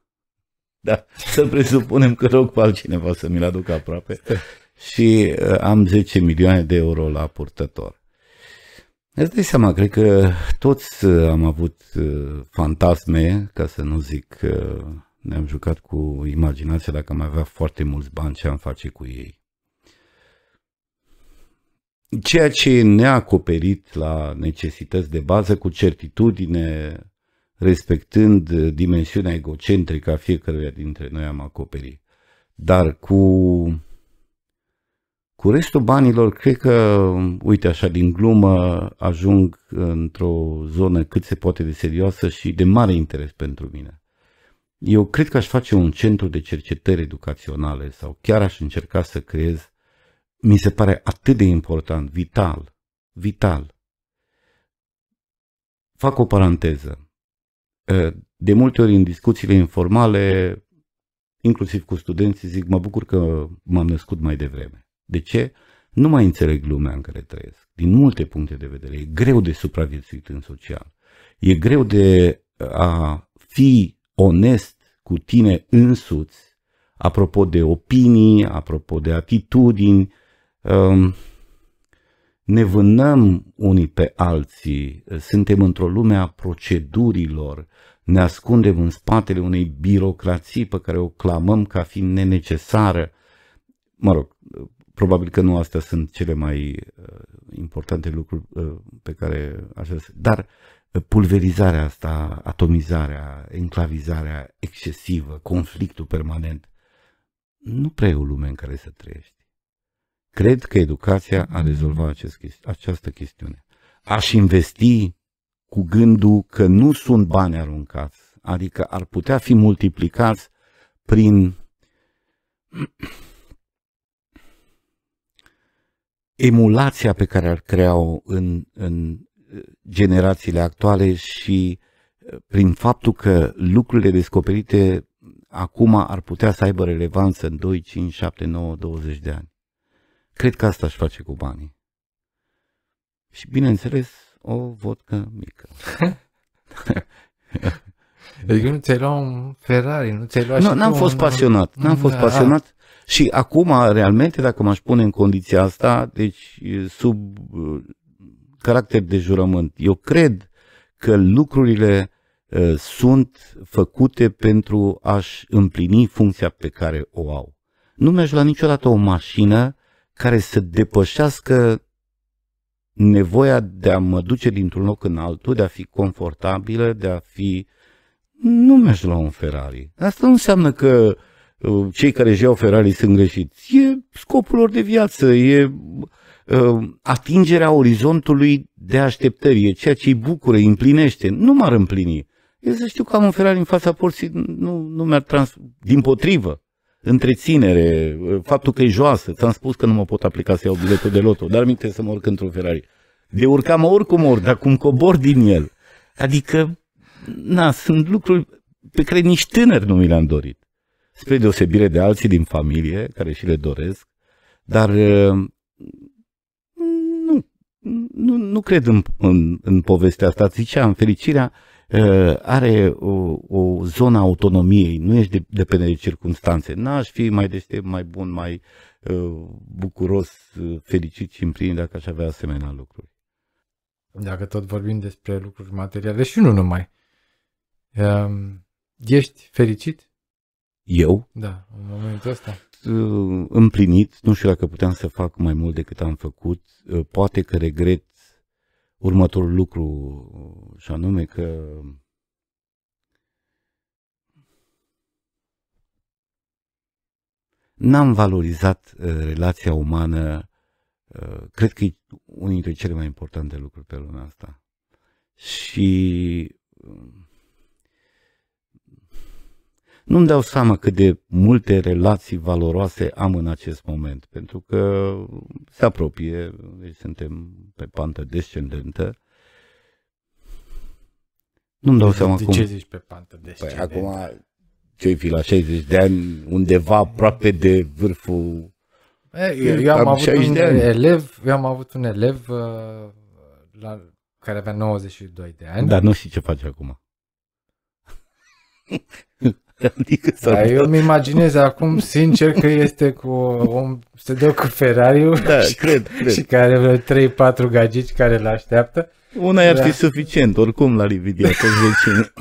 Da, să presupunem că rog pe altcineva să mi-l aducă aproape. Și uh, am 10 milioane de euro la purtător. Îți dai seama, cred că toți uh, am avut uh, fantasme, ca să nu zic uh, ne-am jucat cu imaginația dacă am avea foarte mulți bani, ce am face cu ei. Ceea ce e neacoperit la necesități de bază cu certitudine, respectând uh, dimensiunea egocentrică a fiecăruia dintre noi am acoperit. Dar cu, cu restul banilor, cred că, uite așa, din glumă, ajung într-o zonă cât se poate de serioasă și de mare interes pentru mine. Eu cred că aș face un centru de cercetări educaționale sau chiar aș încerca să creez mi se pare atât de important, vital, vital. Fac o paranteză. De multe ori în discuțiile informale, inclusiv cu studenții, zic, mă bucur că m-am născut mai devreme. De ce? Nu mai înțeleg lumea în care trăiesc. Din multe puncte de vedere. E greu de supraviețuit în social. E greu de a fi onest cu tine însuți, apropo de opinii, apropo de atitudini, ne vânăm unii pe alții, suntem într-o lume a procedurilor, ne ascundem în spatele unei birocrații pe care o clamăm ca fiind nenecesară. Mă rog, probabil că nu astea sunt cele mai importante lucruri pe care aș vrea să... Dar pulverizarea asta, atomizarea, enclavizarea excesivă, conflictul permanent, nu prea e o lume în care să trăiești. Cred că educația a rezolvat acest, această chestiune. Aș investi cu gândul că nu sunt bani aruncați, adică ar putea fi multiplicați prin emulația pe care ar crea-o în, în generațiile actuale și prin faptul că lucrurile descoperite acum ar putea să aibă relevanță în 2, 5, 7, 9, 20 de ani. Cred că asta își face cu banii. Și bineînțeles, o vodcă mică. Adică nu ți-ai luat un Ferrari, nu ți-ai luat Nu, și n-am tu fost un... pasionat, n-am fost Da. pasionat și acum, realmente, dacă m-aș pune în condiția asta, deci e, sub uh, caracter de jurământ, eu cred că lucrurile uh, sunt făcute pentru a-și împlini funcția pe care o au. Nu mi-aș lua niciodată o mașină care să depășească nevoia de a mă duce dintr-un loc în altul, de a fi confortabilă, de a fi... Nu mi-aș lua un Ferrari. Asta nu înseamnă că uh, cei care își iau Ferrari sunt greșiți. E scopul lor de viață, e uh, atingerea orizontului de așteptări, e ceea ce îi bucură, îi împlinește. Nu m-ar împlini. Eu să știu că am un Ferrari în fața porții, nu, nu mi-ar trans... Din potrivă, întreținere, uh, faptul că e joasă. Ți-am spus că nu mă pot aplica să iau biletul de loto, dar minte să mă urc într-un Ferrari. De urca mă urc cum urc, dar cum cobor din el. Adică, na, sunt lucruri pe care nici tânăr nu mi le-am dorit. Spre deosebire de alții din familie, care și le doresc, dar uh, nu, nu, nu cred în, în, în povestea asta. Ziceam, fericirea uh, are o, o zonă a autonomiei, nu ești de, depinde de circunstanțe. N-aș fi mai deștept, mai bun, mai uh, bucuros, uh, fericit și împlinit dacă aș avea asemenea lucruri. Dacă tot vorbim despre lucruri materiale și nu numai. Um, ești fericit? Eu, Da, în momentul ăsta. uh, împlinit, nu știu dacă puteam să fac mai mult decât am făcut, uh, poate că regret următorul lucru, uh, și anume că n-am valorizat uh, relația umană, uh, cred că e unul dintre cele mai importante lucruri pe lumea asta. Și uh, nu-mi dau seama cât de multe relații valoroase am în acest moment, pentru că se apropie, deci suntem pe pantă descendentă. Nu-mi dau seama de cum. ce zici pe pantă Păi descendentă? acum ce fi la 60 de ani, undeva aproape de vârful. E, Eu, eu am Am avut 60 un de ani. elev, eu am avut un elev uh, la, care avea 92 de ani. Dar nu știu ce face acum. adică s-a Dar eu îmi imaginez acum, sincer, că este cu om, se dă cu ferrari Da, și, cred, și cred. care vreo 3-4 gagici care îl așteaptă. Una ar Da. fi suficient, oricum la Lividia, toți vecinii.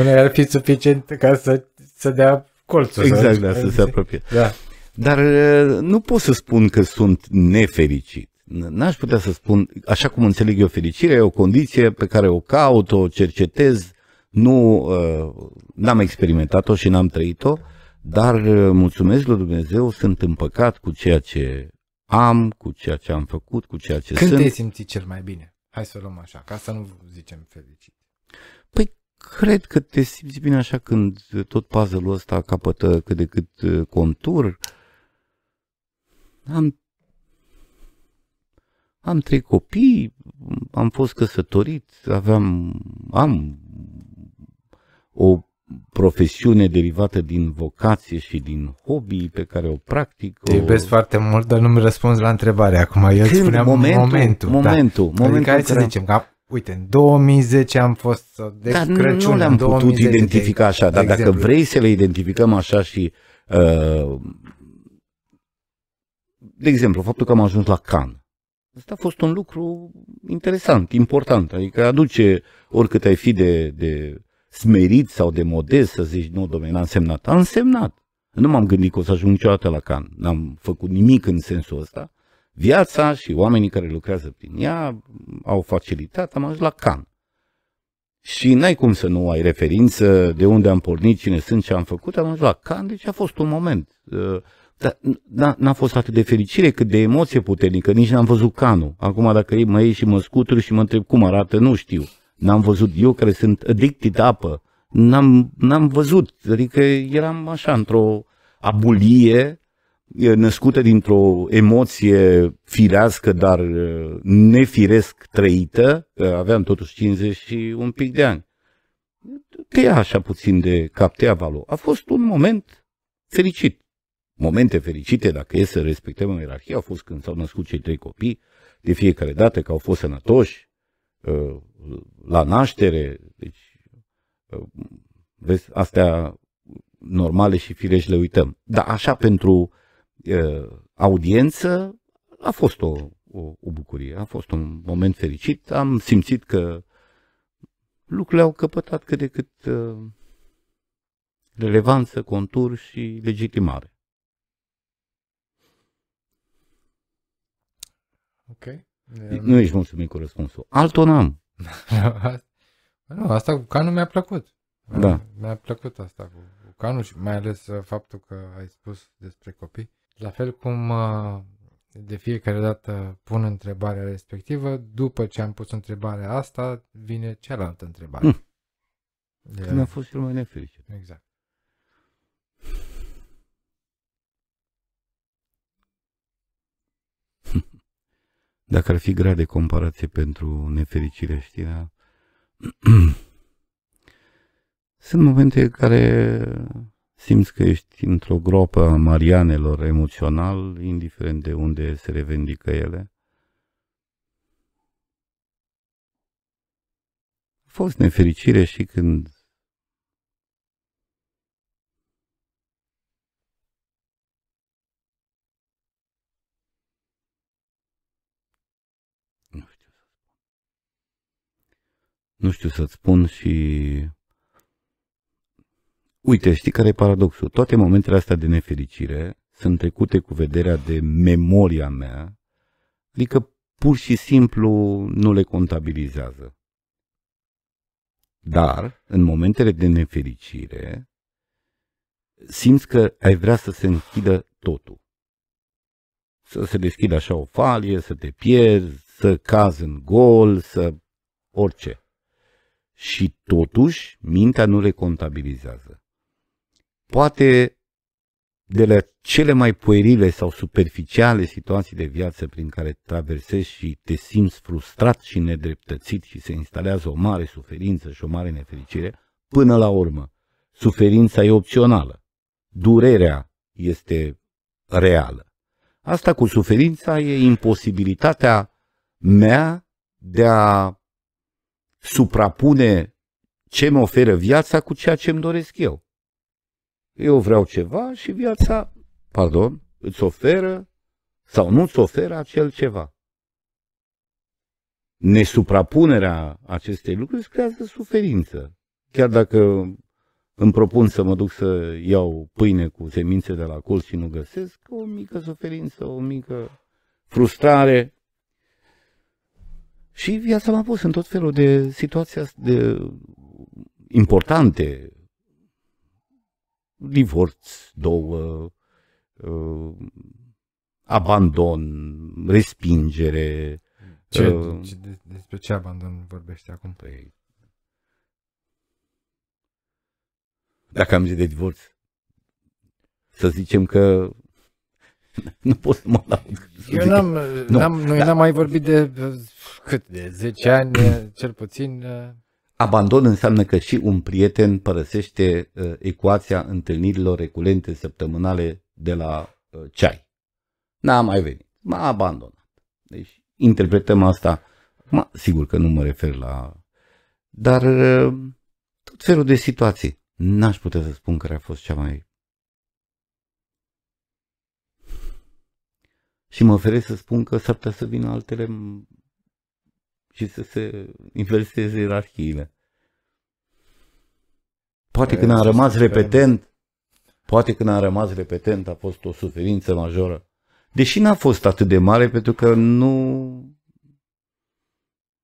Unul ar fi suficient ca să, să dea colțul. exact, da, să se apropie. Da. Dar uh, nu pot să spun că sunt nefericit. N- N-aș putea să spun, așa cum înțeleg eu fericirea, e o condiție pe care o caut, o cercetez, nu, uh, n-am experimentat-o și n-am trăit-o, dar uh, mulțumesc lui Dumnezeu, sunt împăcat cu ceea ce am, cu ceea ce am făcut, cu ceea ce Când sunt. te-ai simțit cel mai bine? Hai să o luăm așa, ca să nu zicem fericit. Păi, cred că te simți bine așa când tot puzzle-ul ăsta capătă cât de cât uh, contur. Am, am trei copii, am fost căsătorit, aveam, am o profesiune derivată din vocație și din hobby pe care o practic. Te o... iubesc foarte mult, dar nu-mi răspunzi la întrebare acum. Eu îți Când? spuneam Momentul, momentul. momentul, da. momentul adică hai în să care- zicem că, uite, în 2010 am fost sau de Dar nu, Crăciun, nu le-am în putut 2010, identifica așa, de dar dacă exemplu. vrei să le identificăm așa și, uh, de exemplu, faptul că am ajuns la Cannes, asta a fost un lucru interesant, important, adică aduce oricât ai fi de, de smerit sau de modest să zici, nu, domnule, n-a însemnat. A însemnat. Nu m-am gândit că o să ajung niciodată la Cannes. N-am făcut nimic în sensul ăsta. Viața și oamenii care lucrează prin ea au facilitat, am ajuns la Cannes. Și n-ai cum să nu ai referință de unde am pornit, cine sunt, ce am făcut, am ajuns la Cannes, deci a fost un moment. Uh, Dar n-a, n-a fost atât de fericire cât de emoție puternică, nici n-am văzut Canul. Acum dacă mă iei și mă scuturi și mă întreb cum arată, nu știu. N-am văzut eu care sunt addicted apă, n-am, n-am văzut, adică eram așa într-o abulie e născută dintr-o emoție firească, dar uh, nefiresc trăită, că aveam totuși 50 și un pic de ani. Te ia așa puțin de cap, te ia valo. A fost un moment fericit. Momente fericite, dacă e să respectăm o ierarhie, au fost când s-au născut cei trei copii, de fiecare dată că au fost sănătoși, uh, la naștere, deci uh, vezi, astea normale și firești le uităm. Dar așa pentru uh, audiență a fost o, o, o bucurie, a fost un moment fericit, am simțit că lucrurile au căpătat cât de cât uh, relevanță, contur și legitimare. Ok. Nu ești mulțumit cu răspunsul. Altul n-am. nu, asta cu canul mi-a plăcut. Da. Mi-a plăcut asta cu, cu canul și mai ales uh, faptul că ai spus despre copii. La fel cum uh, de fiecare dată pun întrebarea respectivă, după ce am pus întrebarea asta, vine cealaltă întrebare. Mm. De- Când a fost cel mai nefericit. Exact. Dacă ar fi grad de comparație pentru nefericire, știi, da? Sunt momente în care simți că ești într-o groapă a marianelor emoțional, indiferent de unde se revendică ele. A fost nefericire și când nu știu să spun. Nu știu să-ți spun și Uite, știi care e paradoxul? Toate momentele astea de nefericire sunt trecute cu vederea de memoria mea, adică pur și simplu nu le contabilizează. Dar, în momentele de nefericire, simți că ai vrea să se închidă totul. Să se deschidă așa o falie, să te pierzi, să cazi în gol, să orice. Și totuși, mintea nu le contabilizează. Poate de la cele mai puerile sau superficiale situații de viață prin care traversezi și te simți frustrat și nedreptățit și se instalează o mare suferință și o mare nefericire, până la urmă, suferința e opțională. Durerea este reală. Asta cu suferința e imposibilitatea mea de a suprapune ce mi oferă viața cu ceea ce îmi doresc eu. Eu vreau ceva și viața, pardon, îți oferă sau nu îți oferă acel ceva. Nesuprapunerea acestei lucruri îți creează suferință. Chiar dacă îmi propun să mă duc să iau pâine cu semințe de la colț și nu găsesc, o mică suferință, o mică frustrare. Și viața m-a pus în tot felul de situații de importante, divorț, două, uh, abandon, respingere. Ce, uh, ce, de- despre ce abandon vorbești acum? Păi, dacă am zis de divorț, să zicem că nu pot să mă laud. să Eu zic n-am, că- n-am, noi da. n-am mai vorbit de uh, cât, de 10 ani, uh, cel puțin. uh, Abandon înseamnă că și un prieten părăsește uh, ecuația întâlnirilor recurente săptămânale de la uh, ceai. N-a mai venit. M-a abandonat. Deci interpretăm asta. Ma, sigur că nu mă refer la... Dar uh, tot felul de situații. N-aș putea să spun care a fost cea mai... Și mă oferesc să spun că s-ar putea să vină altele m- și să se inverseze ierarhiile. Poate Păi, când am să rămas sperăm. repetent, poate când am rămas repetent a fost o suferință majoră. Deși n-a fost atât de mare pentru că nu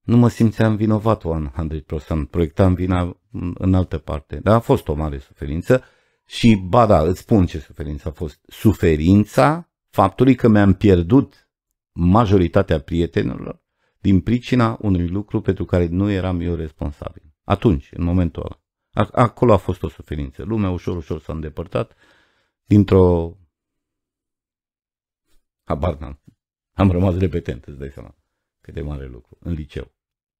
nu mă simțeam vinovat 100%, proiectam vina în, în altă parte. Dar a fost o mare suferință și, ba da, îți spun ce suferință a fost. Suferința faptului că mi-am pierdut majoritatea prietenilor din pricina unui lucru pentru care nu eram eu responsabil. Atunci, în momentul ăla. A- acolo a fost o suferință. Lumea ușor, ușor s-a îndepărtat dintr-o... Habar n-am. Am rămas repetent, îți dai seama. Cât de mare lucru. În liceu.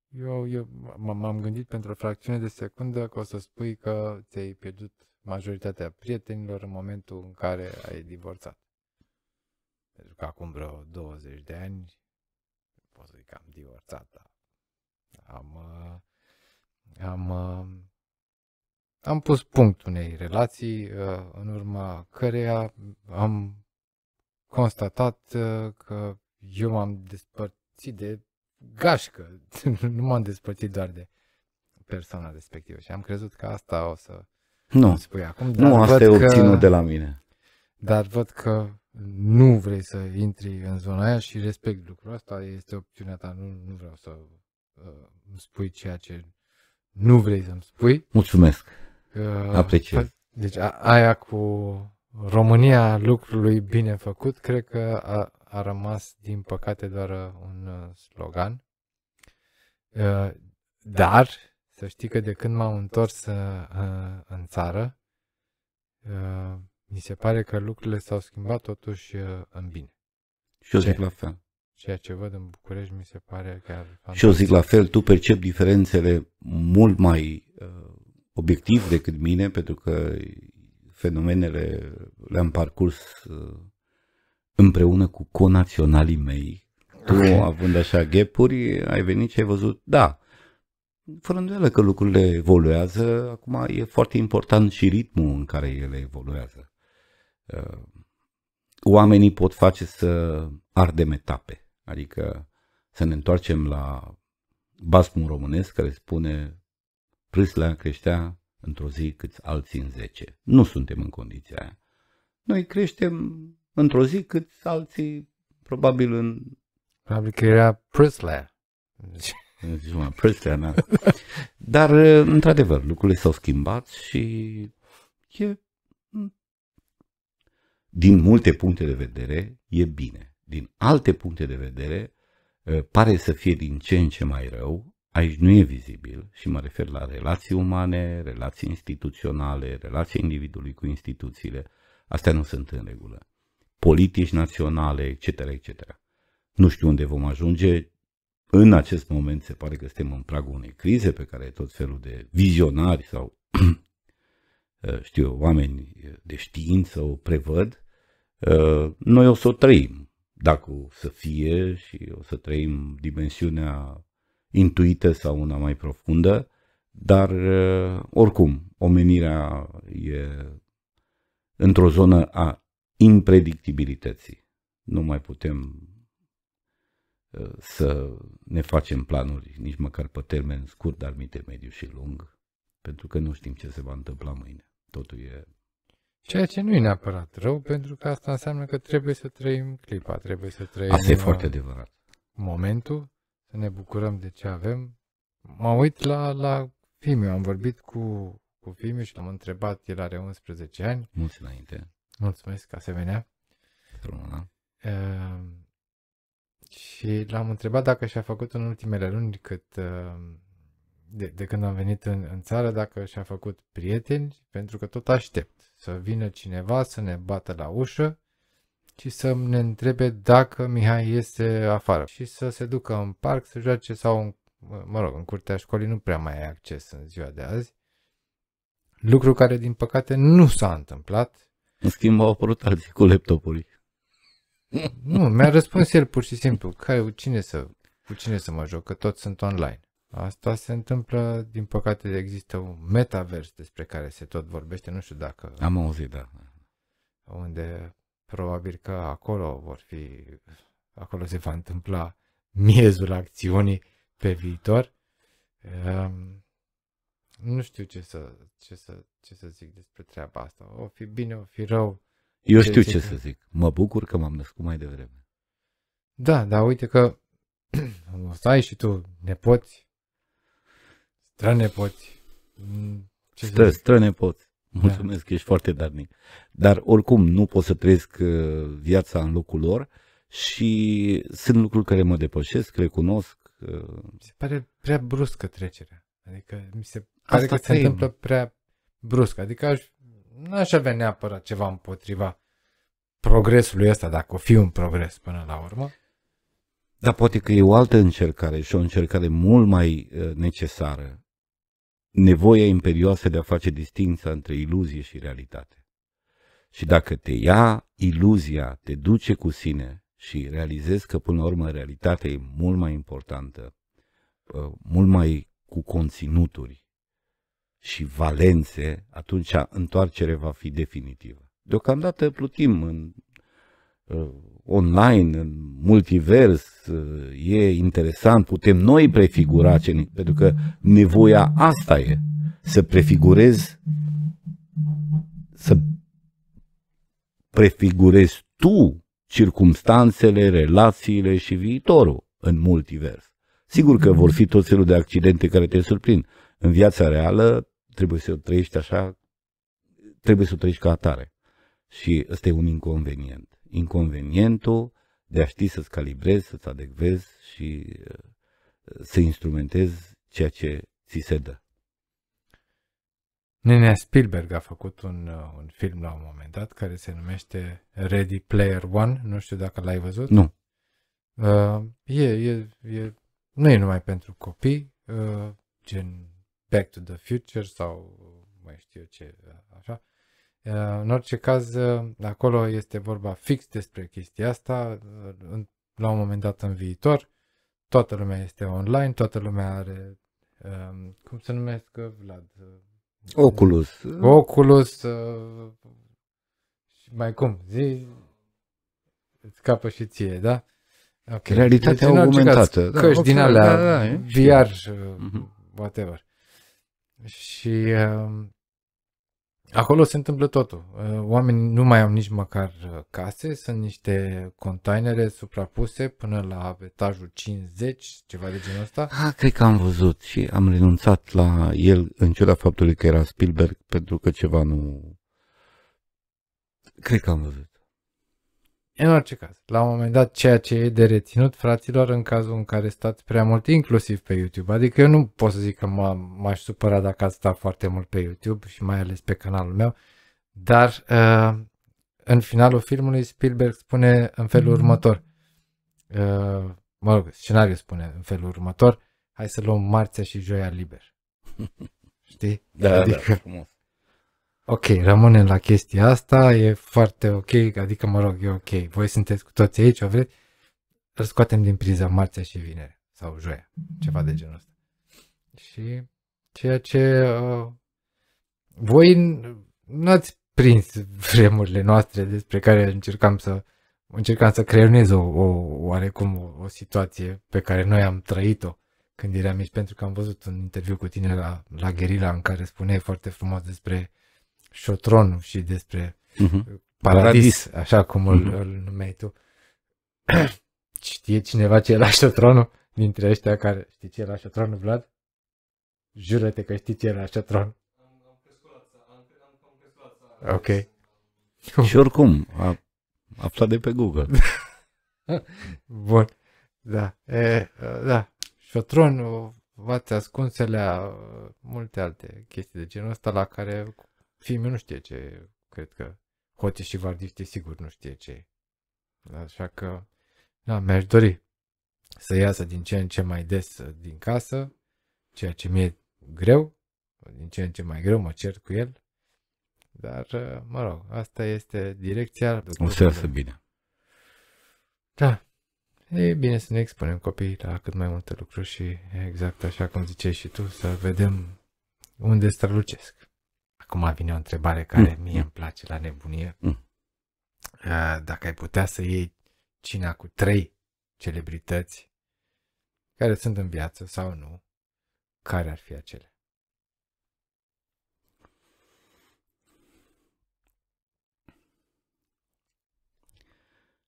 Eu, eu m- m-am gândit pentru o fracțiune de secundă că o să spui că ți-ai pierdut majoritatea prietenilor în momentul în care ai divorțat. Pentru că acum vreo 20 de ani, pot să zic că am divorțat, dar am, uh, am, uh, am pus punct unei relații uh, în urma căreia am constatat uh, că eu m-am despărțit de gașcă. nu m-am despărțit doar de persoana respectivă și am crezut că asta o să Nu, îmi spui acum. Dar nu asta văd e că, obținut de la mine. Dar văd că nu vrei să intri în zona aia și respect lucrul ăsta, este opțiunea ta, nu, nu vreau să uh, îmi spui ceea ce nu vrei să-mi spui. Mulțumesc. Uh, Apreciez. Deci a, aia cu România lucrului bine făcut, cred că a, a rămas, din păcate, doar uh, un uh, slogan. Uh, Dar, să știi că de când m-am întors uh, uh, în țară, uh, mi se pare că lucrurile s-au schimbat totuși uh, în bine. Și eu Ce? zic la fel. Ceea ce văd în București mi se pare chiar fantastic. Și eu zic la fel, tu percepi diferențele mult mai uh, obiectiv decât mine, pentru că fenomenele le-am parcurs uh, împreună cu conaționalii mei. Tu, având așa ghepuri, ai venit și ai văzut, da, fără îndoială că lucrurile evoluează, acum e foarte important și ritmul în care ele evoluează. Uh, Oamenii pot face să ardem etape, adică să ne întoarcem la basmul românesc care spune prâslea creștea într-o zi cât alții în zece. Nu suntem în condiția aia. Noi creștem într-o zi cât alții probabil în Probabil că era Prisler. Zici, mă, prâslea, na. Dar, într-adevăr, lucrurile s-au schimbat și e, din multe puncte de vedere, e bine. Din alte puncte de vedere, eh, pare să fie din ce în ce mai rău. Aici nu e vizibil și mă refer la relații umane, relații instituționale, relația individului cu instituțiile. Astea nu sunt în regulă. Politici naționale, etc., etc. Nu știu unde vom ajunge, în acest moment se pare că suntem în pragul unei crize pe care tot felul de vizionari sau știu eu, oameni de știință o prevăd. Noi o să o trăim, dacă o să fie și o să trăim dimensiunea intuită sau una mai profundă, dar oricum, omenirea e într-o zonă a impredictibilității. Nu mai putem să ne facem planuri, nici măcar pe termen scurt, dar mite mediu și lung, pentru că nu știm ce se va întâmpla mâine. Totul e... Ceea ce nu e neapărat rău, pentru că asta înseamnă că trebuie să trăim clipa, trebuie să trăim Asta e uh, foarte adevărat. momentul, să ne bucurăm de ce avem. Mă uit la, la Fimiu, am vorbit cu, cu Fimiu și l-am întrebat, el are 11 ani, Mulți înainte. mulțumesc, asemenea. Româna. Uh, și l-am întrebat dacă și-a făcut în ultimele luni cât uh, de, de când am venit în, în țară, dacă și-a făcut prieteni, pentru că tot aștept să vină cineva să ne bată la ușă și să ne întrebe dacă Mihai iese afară și să se ducă în parc să joace sau, în, mă rog, în curtea școlii nu prea mai ai acces în ziua de azi. Lucru care, din păcate, nu s-a întâmplat. În schimb, au apărut alții cu laptopuri. Nu, mi-a răspuns el pur și simplu. Că, cine să, cu cine să mă joc? Că toți sunt online. Asta se întâmplă, din păcate, există un metavers despre care se tot vorbește, nu știu dacă, Am auzit, da. unde probabil că acolo vor fi, acolo se va întâmpla miezul acțiunii pe viitor. Um, nu știu ce să, ce, să, ce să zic despre treaba asta. O fi bine, o fi rău. Eu Ce știu zic? ce să zic. Mă bucur că m-am născut mai devreme. Da, dar uite că o să ai și tu nepoți, strănepoți. Mm, Ce să Stră, zic? stră nepoți. Mulțumesc, ești foarte darnic. Dar oricum nu pot să trăiesc uh, viața în locul lor și sunt lucruri care mă depășesc, recunosc. uh, Mi se pare prea bruscă trecerea. Adică mi se pare Asta că se trăim. întâmplă prea brusc. Adică aș, n-aș avea neapărat ceva împotriva progresului ăsta, dacă o fi un progres până la urmă. Dar poate că e o altă încercare și o încercare mult mai uh, necesară. Nevoia imperioasă de a face distinția între iluzie și realitate. Și dacă te ia iluzia, te duce cu sine și realizezi că până la urmă realitatea e mult mai importantă, uh, mult mai cu conținuturi și valențe, atunci întoarcerea va fi definitivă. Deocamdată plutim în uh, online, în multivers, uh, e interesant, putem noi prefigura, ce, ne- pentru că nevoia asta e, să prefigurezi, să prefigurezi tu circumstanțele, relațiile și viitorul în multivers. Sigur că vor fi tot felul de accidente care te surprind. În viața reală trebuie să o trăiești așa, trebuie să o trăiești ca atare. Și ăsta e un inconvenient. Inconvenientul de a ști să-ți calibrezi, să-ți adecvezi și uh, să instrumentezi ceea ce ți se dă. Nenea Spielberg a făcut un, uh, un film la un moment dat care se numește Ready Player One. Nu știu dacă l-ai văzut. Nu. Uh, e, e, e, nu e numai pentru copii, uh, gen Back to the Future sau mai știu eu ce, uh, așa. Uh, în orice caz, uh, acolo este vorba fix despre chestia asta. Uh, în, la un moment dat în viitor, toată lumea este online, toată lumea are, uh, cum se numesc, uh, Vlad? Uh, Oculus. Oculus uh, și mai cum, zi, îți scapă și ție, da? Okay. Realitatea în orice augmentată, Caz, da, căști ok, din da, alea, da, da, e. VR, uh, Mhm. whatever. Și uh, acolo se întâmplă totul. Uh, oamenii nu mai au nici măcar uh, case, sunt niște containere suprapuse până la etajul 50, ceva de genul ăsta. Ah, cred că am văzut și am renunțat la el în ciuda faptului că era Spielberg pentru că ceva nu... Cred că am văzut. În orice caz, la un moment dat, ceea ce e de reținut, fraților, în cazul în care stați prea mult, inclusiv pe YouTube, adică eu nu pot să zic că m- m-aș supăra dacă ați stat foarte mult pe YouTube și mai ales pe canalul meu, dar uh, în finalul filmului Spielberg spune în felul următor, uh, mă rog, scenariul spune în felul următor, hai să luăm marțea și joia liber. Știi? Da, Adică- da, frumos. Ok, rămânem la chestia asta, e foarte ok, adică mă rog, e ok. Voi sunteți cu toți aici, o vreți? Îl scoatem din priză marțea și vinere sau joia, ceva de genul ăsta. Și ceea ce uh, voi n- nu ați prins vremurile noastre despre care încercam să încercam să creionez o, o oarecum o, o situație pe care noi am trăit-o când eram mici, pentru că am văzut un interviu cu tine la, la Gherila în care spuneai foarte frumos despre șotronul și despre Mhm. paradis, așa cum îl, Mhm. îl numeai tu. Știe cineva ce e la șotronul? Dintre ăștia care știi ce e la șotronul, Vlad? Jură-te că știi ce e la șotron. Ok. Și oricum, a aflat de pe Google. Bun. Da. E, da. Șotronul, vați ascunselea, multe alte chestii de genul ăsta la care fiul nu știe ce, cred că hoții și vardiște sigur nu știe ce e. Așa că, da, mi-aș dori să iasă din ce în ce mai des din casă, ceea ce mi-e greu, din ce în ce mai greu, mă cert cu el, dar, mă rog, asta este direcția. O să iasă bine. Da. E bine să ne expunem copiii la cât mai multe lucruri și exact așa cum ziceai și tu, să vedem unde strălucesc. Acum vine o întrebare care Mm. mie îmi place la nebunie. Mm. Uh, Dacă ai putea să iei cina cu trei celebrități care sunt în viață sau nu, care ar fi acele?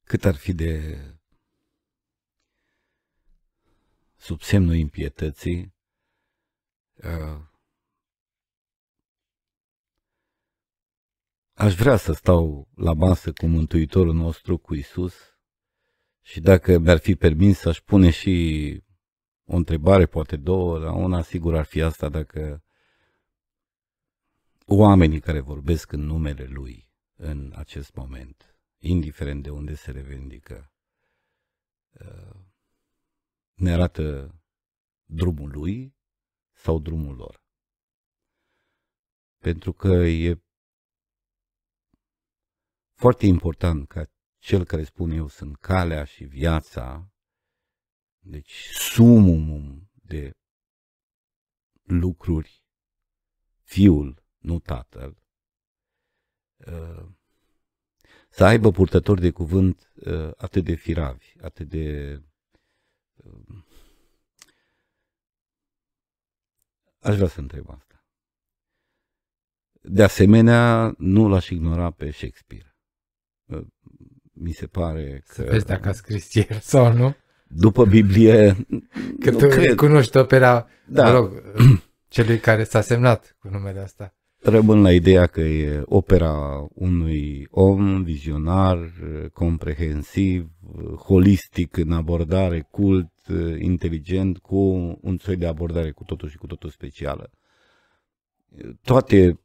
Cât ar fi de sub semnul impietății, aș vrea să stau la masă cu Mântuitorul nostru, cu Isus, și dacă mi-ar fi permis să-și pune și o întrebare, poate două, dar una sigur ar fi asta, dacă oamenii care vorbesc în numele Lui în acest moment, indiferent de unde se revendică, uh, ne arată drumul Lui sau drumul lor. Pentru că e foarte important ca cel care spune eu sunt calea și viața, deci sumumum de lucruri, fiul, nu tatăl, uh, să aibă purtători de cuvânt uh, atât de firavi, atât de uh, Aș vrea să întreb asta. De asemenea, nu l-aș ignora pe Shakespeare. Mi se pare că... Să vezi dacă a scris el sau nu. După Biblie, Că nu tu cred. cunoști opera, Da. mă rog, celui care s-a semnat cu numele asta. Rămân la ideea că e opera unui om vizionar, comprehensiv, holistic în abordare, cult, inteligent, cu un soi de abordare cu totul și cu totul specială. Toate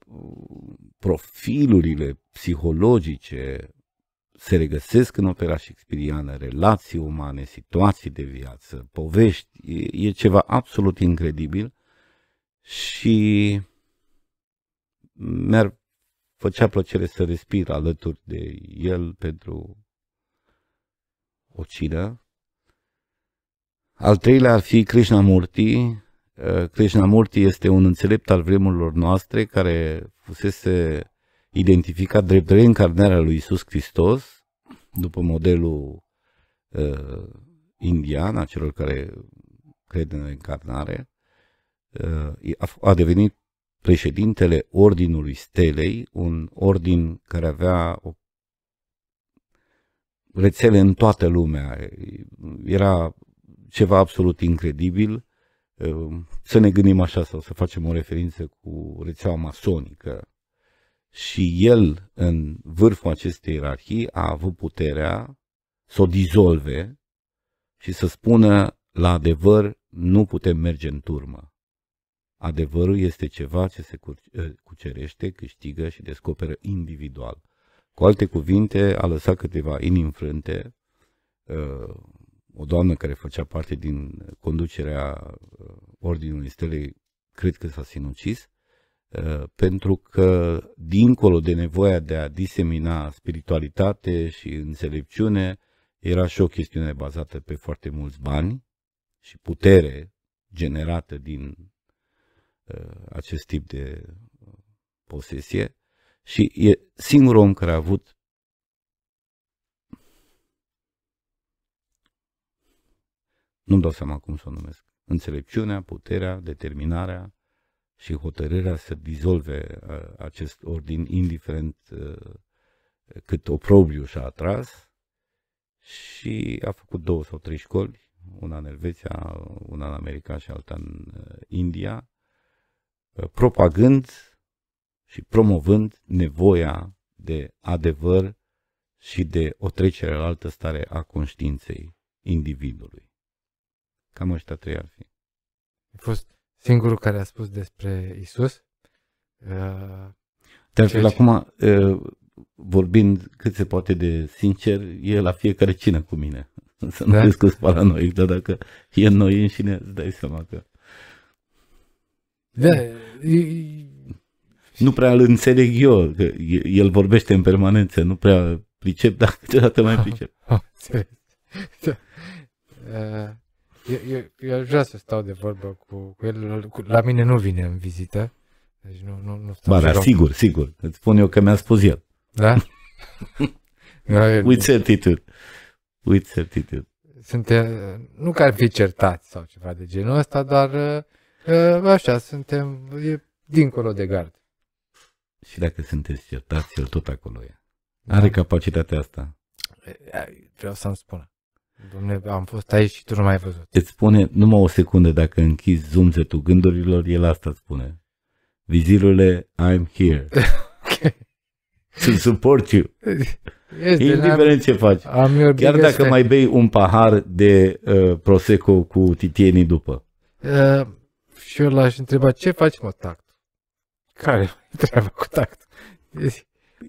profilurile psihologice se regăsesc în opera shakespeariană, relații umane, situații de viață, povești, e, e ceva absolut incredibil și mi-ar făcea plăcere să respir alături de el pentru o cină. Al treilea ar fi Krishnamurti. Uh, Krishnamurti este un înțelept al vremurilor noastre care fusese identificat drept reîncarnarea lui Isus Hristos după modelul uh, indian a celor care cred în reîncarnare. Uh, a, a devenit președintele Ordinului Stelei, un ordin care avea o rețele în toată lumea. Era ceva absolut incredibil. Să ne gândim așa sau să facem o referință cu rețeaua masonică. Și el, în vârful acestei ierarhii, a avut puterea să o dizolve și să spună la adevăr nu putem merge în turmă. Adevărul este ceva ce se cucerește, câștigă și descoperă individual. Cu alte cuvinte, a lăsat câteva inimi frânte, o doamnă care făcea parte din conducerea Ordinului Stelei, cred că s-a sinucis, pentru că, dincolo de nevoia de a disemina spiritualitate și înțelepciune, era și o chestiune bazată pe foarte mulți bani și putere generată din acest tip de posesie. Și e singurul om care a avut nu-mi dau seama cum să o numesc, înțelepciunea, puterea, determinarea și hotărârea să dizolve acest ordin, indiferent cât oprobriu și-a atras și a făcut două sau trei școli, una în Elveția, una în America și alta în India, propagând și promovând nevoia de adevăr și de o trecere la altă stare a conștiinței individului. Cam ăștia trei ar fi. A fost singurul care a spus despre Isus. Uh, De altfel, acum, uh, vorbind cât se poate de sincer, e la fiecare cină cu mine. Să nu Da? crezi că sunt paranoic, dar dacă e în noi înșine, îți dai seama că da, e- nu prea îl înțeleg eu, că e- el vorbește în permanență, nu prea pricep, dar câteodată mai pricep. Oh, serios. Da. Uh, eu, eu, eu aș vrea să stau de vorbă cu, cu el. Cu, la mine nu vine în vizită. Deci nu, nu, nu stau Ba, și da, rog. sigur, sigur. Îți spun eu că mi-a spus el. Da? Noi With certitude. With certitude. suntem, nu că ar fi certați sau ceva de genul ăsta, dar uh, așa, suntem e dincolo de gard. Și dacă sunteți certați, el tot acolo e. Are capacitatea asta. Vreau să-mi spună. Dom'le, am fost aici și tu nu m-ai văzut. Îți spune numai o secundă dacă închizi zumzetul gândurilor, el asta îți spune. Vizirurile, I'm here. To support you. Este, Indiferent ce faci. am your Chiar biggest dacă fan. mai bei un pahar de uh, prosecco cu titienii după. Uh, și eu l-aș întreba, ce faci, mă, tact? Care treaba cu tact?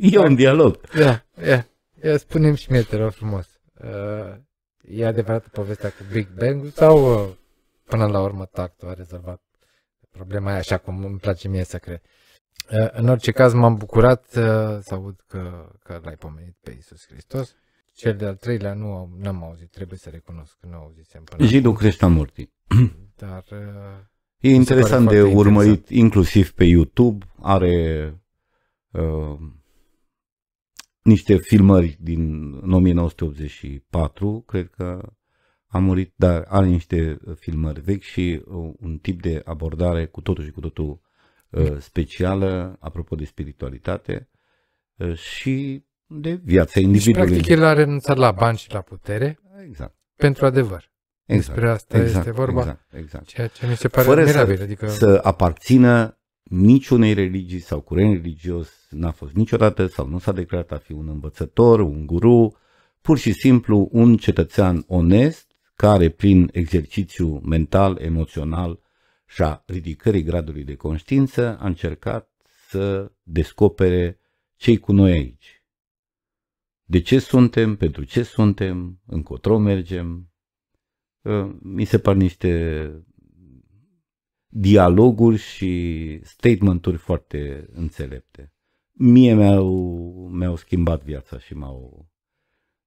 E un dialog. Da, ia, ia spune-mi și mie, te rog frumos. Uh, e adevărată povestea cu Big Bang sau uh, până la urmă tactul a rezolvat problema aia așa cum îmi place mie să cred? Uh, în orice caz m-am bucurat uh, să aud că, că l-ai pomenit pe Iisus Hristos. Cel de-al treilea nu am, n-am auzit, trebuie să recunosc că nu auzisem până Jidul creștin Dar uh, E se interesant pare de foarte urmărit interesant. inclusiv pe YouTube. Are uh, niște filmări din în 1984, cred că a murit, dar are niște filmări vechi și uh, un tip de abordare cu totul și cu totul uh, specială, apropo de spiritualitate uh, și de viața deci, individului. practic el a renunțat la bani și la putere Exact. pentru adevăr. exact Despre asta este vorba. Exact, exact. Ceea ce mi se pare Fără admirabil. să, adică, să aparțină niciunei religii sau curent religios, n-a fost niciodată sau nu s-a declarat a fi un învățător, un guru, pur și simplu un cetățean onest care prin exercițiu mental, emoțional și a ridicării gradului de conștiință a încercat să descopere cei cu noi aici. De ce suntem, pentru ce suntem, încotro mergem. Uh, Mi se par niște dialoguri și statementuri foarte înțelepte. Mie mi-au, mi-au schimbat viața și m-au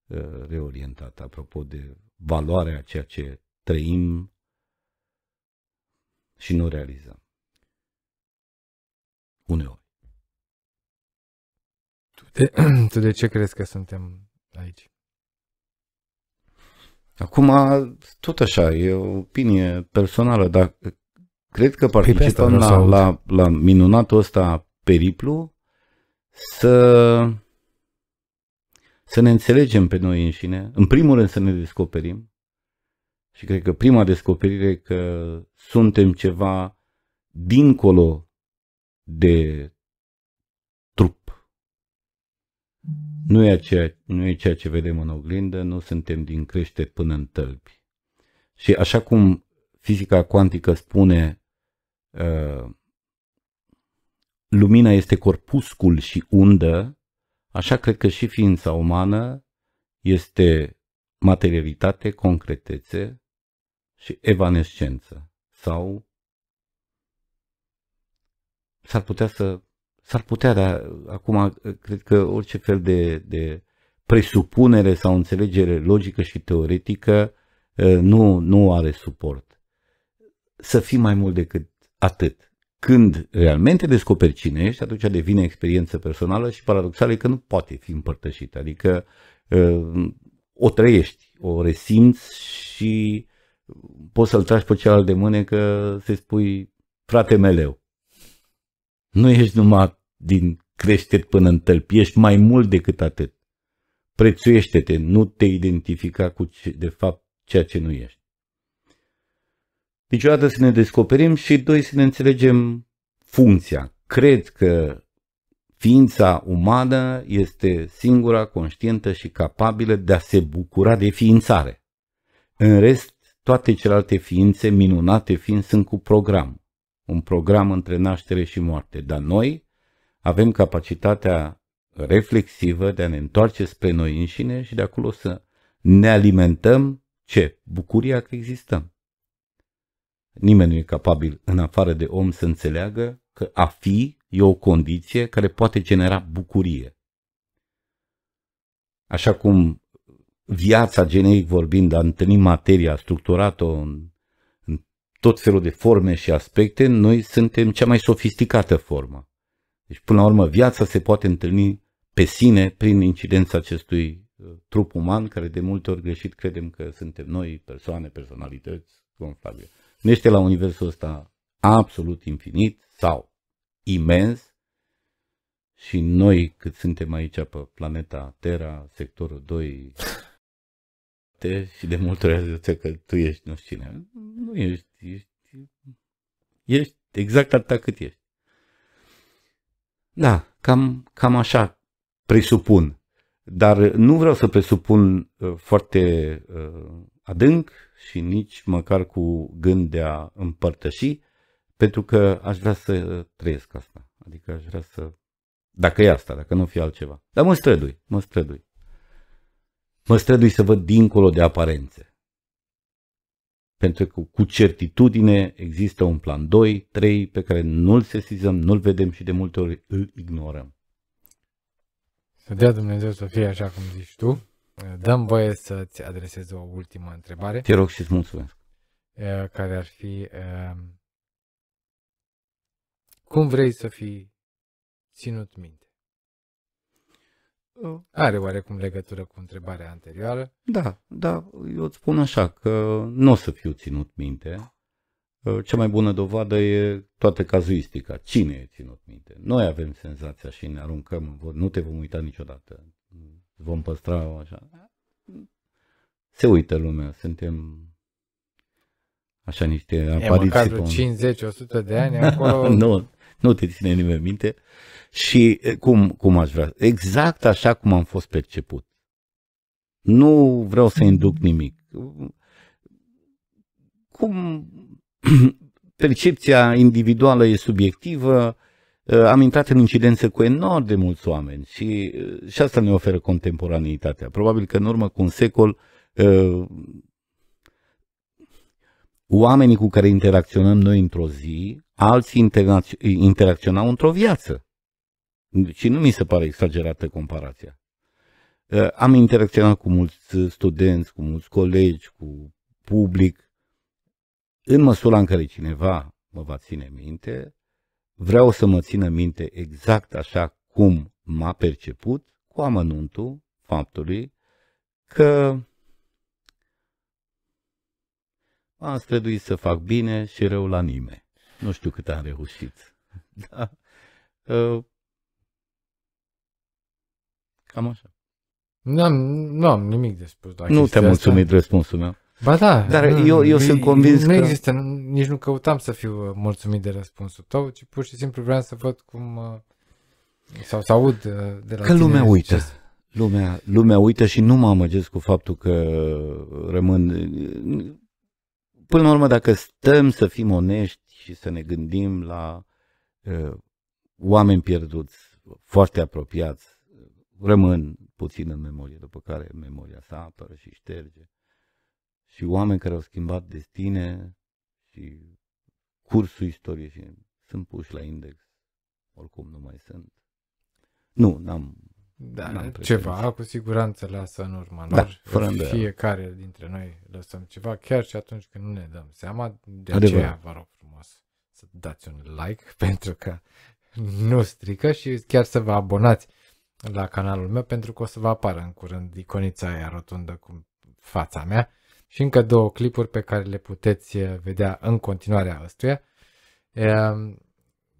uh, reorientat apropo de valoarea a ceea ce trăim și nu realizăm. Uneori. tu, de, tu de ce crezi că suntem aici? Acum, tot așa, e o opinie personală, dar cred că pe asta participăm vreau să la, aud. la, la minunatul ăsta periplu să, să ne înțelegem pe noi înșine, în primul rând să ne descoperim și cred că prima descoperire e că suntem ceva dincolo de trup. Nu e, aceea, nu e ceea ce vedem în oglindă, nu suntem din creștere până în tălpi. Și așa cum fizica cuantică spune, uh, lumina este corpuscul și undă, așa cred că și ființa umană este materialitate, concretețe și evanescență. Sau s-ar putea să s-ar putea, dar acum cred că orice fel de, de presupunere sau înțelegere logică și teoretică uh, nu, nu are suport. Să fii mai mult decât atât. Când realmente descoperi cine ești, atunci devine experiență personală și paradoxal e că nu poate fi împărtășită. Adică uh, o trăiești, o resimți și poți să-l tragi pe celălalt de mâne că să spui frate meleu. Nu ești numai din creșteri până în tălpi, ești mai mult decât atât. Prețuiește-te, nu te identifica cu ce, de fapt ceea ce nu ești. Deci odată să ne descoperim și doi să ne înțelegem funcția. Cred că ființa umană este singura conștientă și capabilă de a se bucura de ființare. În rest, toate celelalte ființe minunate fiind sunt cu program. Un program între naștere și moarte. Dar noi avem capacitatea reflexivă de a ne întoarce spre noi înșine și de acolo să ne alimentăm ce? Bucuria că existăm. Nimeni nu e capabil, în afară de om, să înțeleagă că a fi e o condiție care poate genera bucurie. Așa cum viața, generic vorbind, a întâlnit materia, a structurat-o în, în tot felul de forme și aspecte, noi suntem cea mai sofisticată formă. Deci, până la urmă, viața se poate întâlni pe sine prin incidența acestui uh, trup uman, care de multe ori greșit credem că suntem noi, persoane, personalități gonflabile. Nu este la universul ăsta absolut infinit sau imens și noi cât suntem aici pe planeta Terra, sectorul 2, te și de multe ori zice că tu ești nu știu cine. Nu ești, ești, ești exact atât cât ești. Da, cam, cam așa presupun. Dar nu vreau să presupun uh, foarte uh, adânc și nici măcar cu gând de a împărtăși, pentru că aș vrea să trăiesc asta. Adică aș vrea să... Dacă e asta, dacă nu fie altceva. Dar mă strădui, mă strădui. Mă strădui să văd dincolo de aparențe. Pentru că cu certitudine există un plan 2, 3 pe care nu-l sesizăm, nu-l vedem și de multe ori îl ignorăm. Să dea Dumnezeu să fie așa cum zici tu. Dăm voie să-ți adresez o ultimă întrebare, Te rog și îți mulțumesc. eh, care ar fi eh, cum vrei să fii ținut minte? Are oarecum legătură cu întrebarea anterioară. Da, da, eu îți spun așa că nu o să fiu ținut minte. Cea mai bună dovadă e toată cazuistica. Cine e ținut minte? Noi avem senzația și ne aruncăm în vot. Nu te vom uita niciodată. Vom păstra așa. Se uită lumea. Suntem așa niște E apariții. măcar pe vreo un- 50-100 de ani acolo. nu, nu te ține nimeni minte. Și e, cum, cum aș vrea? Exact așa cum am fost perceput. Nu vreau să induc nimic. Cum percepția individuală e subiectivă, uh, am intrat în incidență cu enorm de mulți oameni și, uh, și asta ne oferă contemporaneitatea. Probabil că în urmă cu un secol uh, oamenii cu care interacționăm noi într-o zi, alții interacț- interacționau într-o viață. Și nu mi se pare exagerată comparația. Uh, Am interacționat cu mulți studenți, cu mulți colegi, cu public. În măsura în care cineva mă va ține minte, vreau să mă țină minte exact așa cum m-a perceput, cu amănuntul faptului că am străduit să fac bine și rău la nimeni. Nu știu cât am reușit. Da. Uh, Cam așa. Nu am, nu am nimic de spus. La Nu chestia te-a asta. mulțumit răspunsul meu. Ba da. Dar nu, eu- eu nu- sunt convins nu că- există, nu- nici nu căutam să fiu uh, mulțumit de răspunsul tău, ci pur și simplu vreau să văd cum, uh, sau să aud uh, de la Că tine lumea uită. ce- Lumea, lumea uită și nu mă amăgesc cu faptul că rămân... Până la urmă, dacă stăm să fim onești și să ne gândim la uh, oameni pierduți, foarte apropiați, rămân puțin în memorie, după care memoria se apără și șterge. Și oameni care au schimbat destine și cursul istoriei și sunt puși la index, oricum nu mai sunt. Nu, n-am Da, N-am pretenții. ceva cu siguranță lasă în urma Da, lor. fără îndoială. Fiecare dintre noi lăsăm ceva, chiar și atunci când nu ne dăm seama. De Adevărat. aceea vă rog frumos să dați un like pentru că nu strică și chiar să vă abonați la canalul meu pentru că o să vă apară în curând iconița aia rotundă cu fața mea și încă două clipuri pe care le puteți eh, vedea în continuarea ăstuia. Ehm,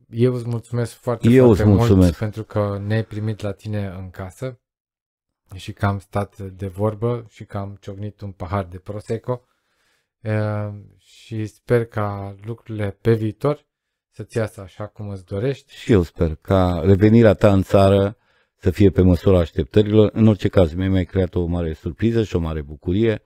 Eu îți mulțumesc foarte, Eu foarte îți mult mulțumesc. pentru că ne-ai primit la tine în casă și că am stat de vorbă și că am ciocnit un pahar de Prosecco Ehm, și sper ca lucrurile pe viitor să-ți iasă așa cum îți dorești. Și eu sper ca revenirea ta în țară să fie pe măsura așteptărilor. În orice caz, mi-ai mai creat o mare surpriză și o mare bucurie.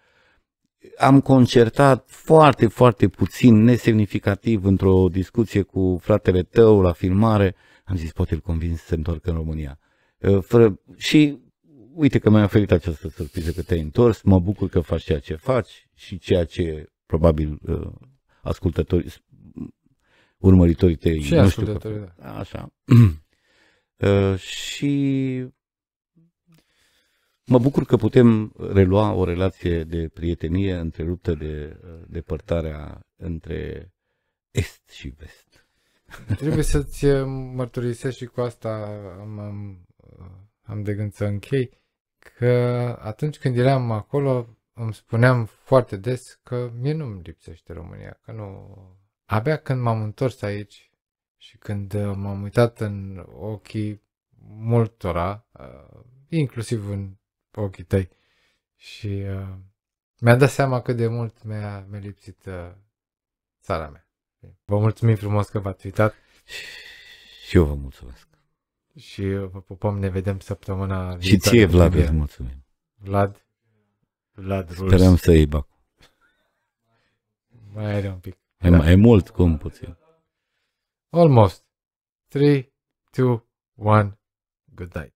Am concertat foarte, foarte puțin, nesemnificativ, într-o discuție cu fratele tău la filmare. Am zis, poate îl convins să se întoarcă în România. Uh, Fără... Și uite că mi-ai oferit această surpriză că te-ai întors. Mă bucur că faci ceea ce faci și ceea ce probabil uh, ascultătorii, urmăritorii tăi Și nu știu că ascultătorii, Așa. Uh, și mă bucur că putem relua o relație de prietenie întreruptă de uh, depărtarea între est și vest. Trebuie să-ți uh, mărturisesc și cu asta am, am, uh, am de gând să închei, că atunci când eram acolo îmi spuneam foarte des că mie nu-mi lipsește România, că nu... Abia când m-am întors aici și când uh, m-am uitat în ochii multora, uh, inclusiv în ochii tăi, și uh, mi-a dat seama cât de mult mi-a, mi-a lipsit uh, țara mea. Vă mulțumim frumos că v-ați uitat Și eu vă mulțumesc. și vă pupăm, ne vedem săptămâna Și viitoare. ție, Vlad, Bine. îți mulțumim. Vlad, Vlad Rules. Sperăm să iei bacul. Mai are un pic. Mai, mai mult, cum puțin. Almost. 3, 2, 1, good night.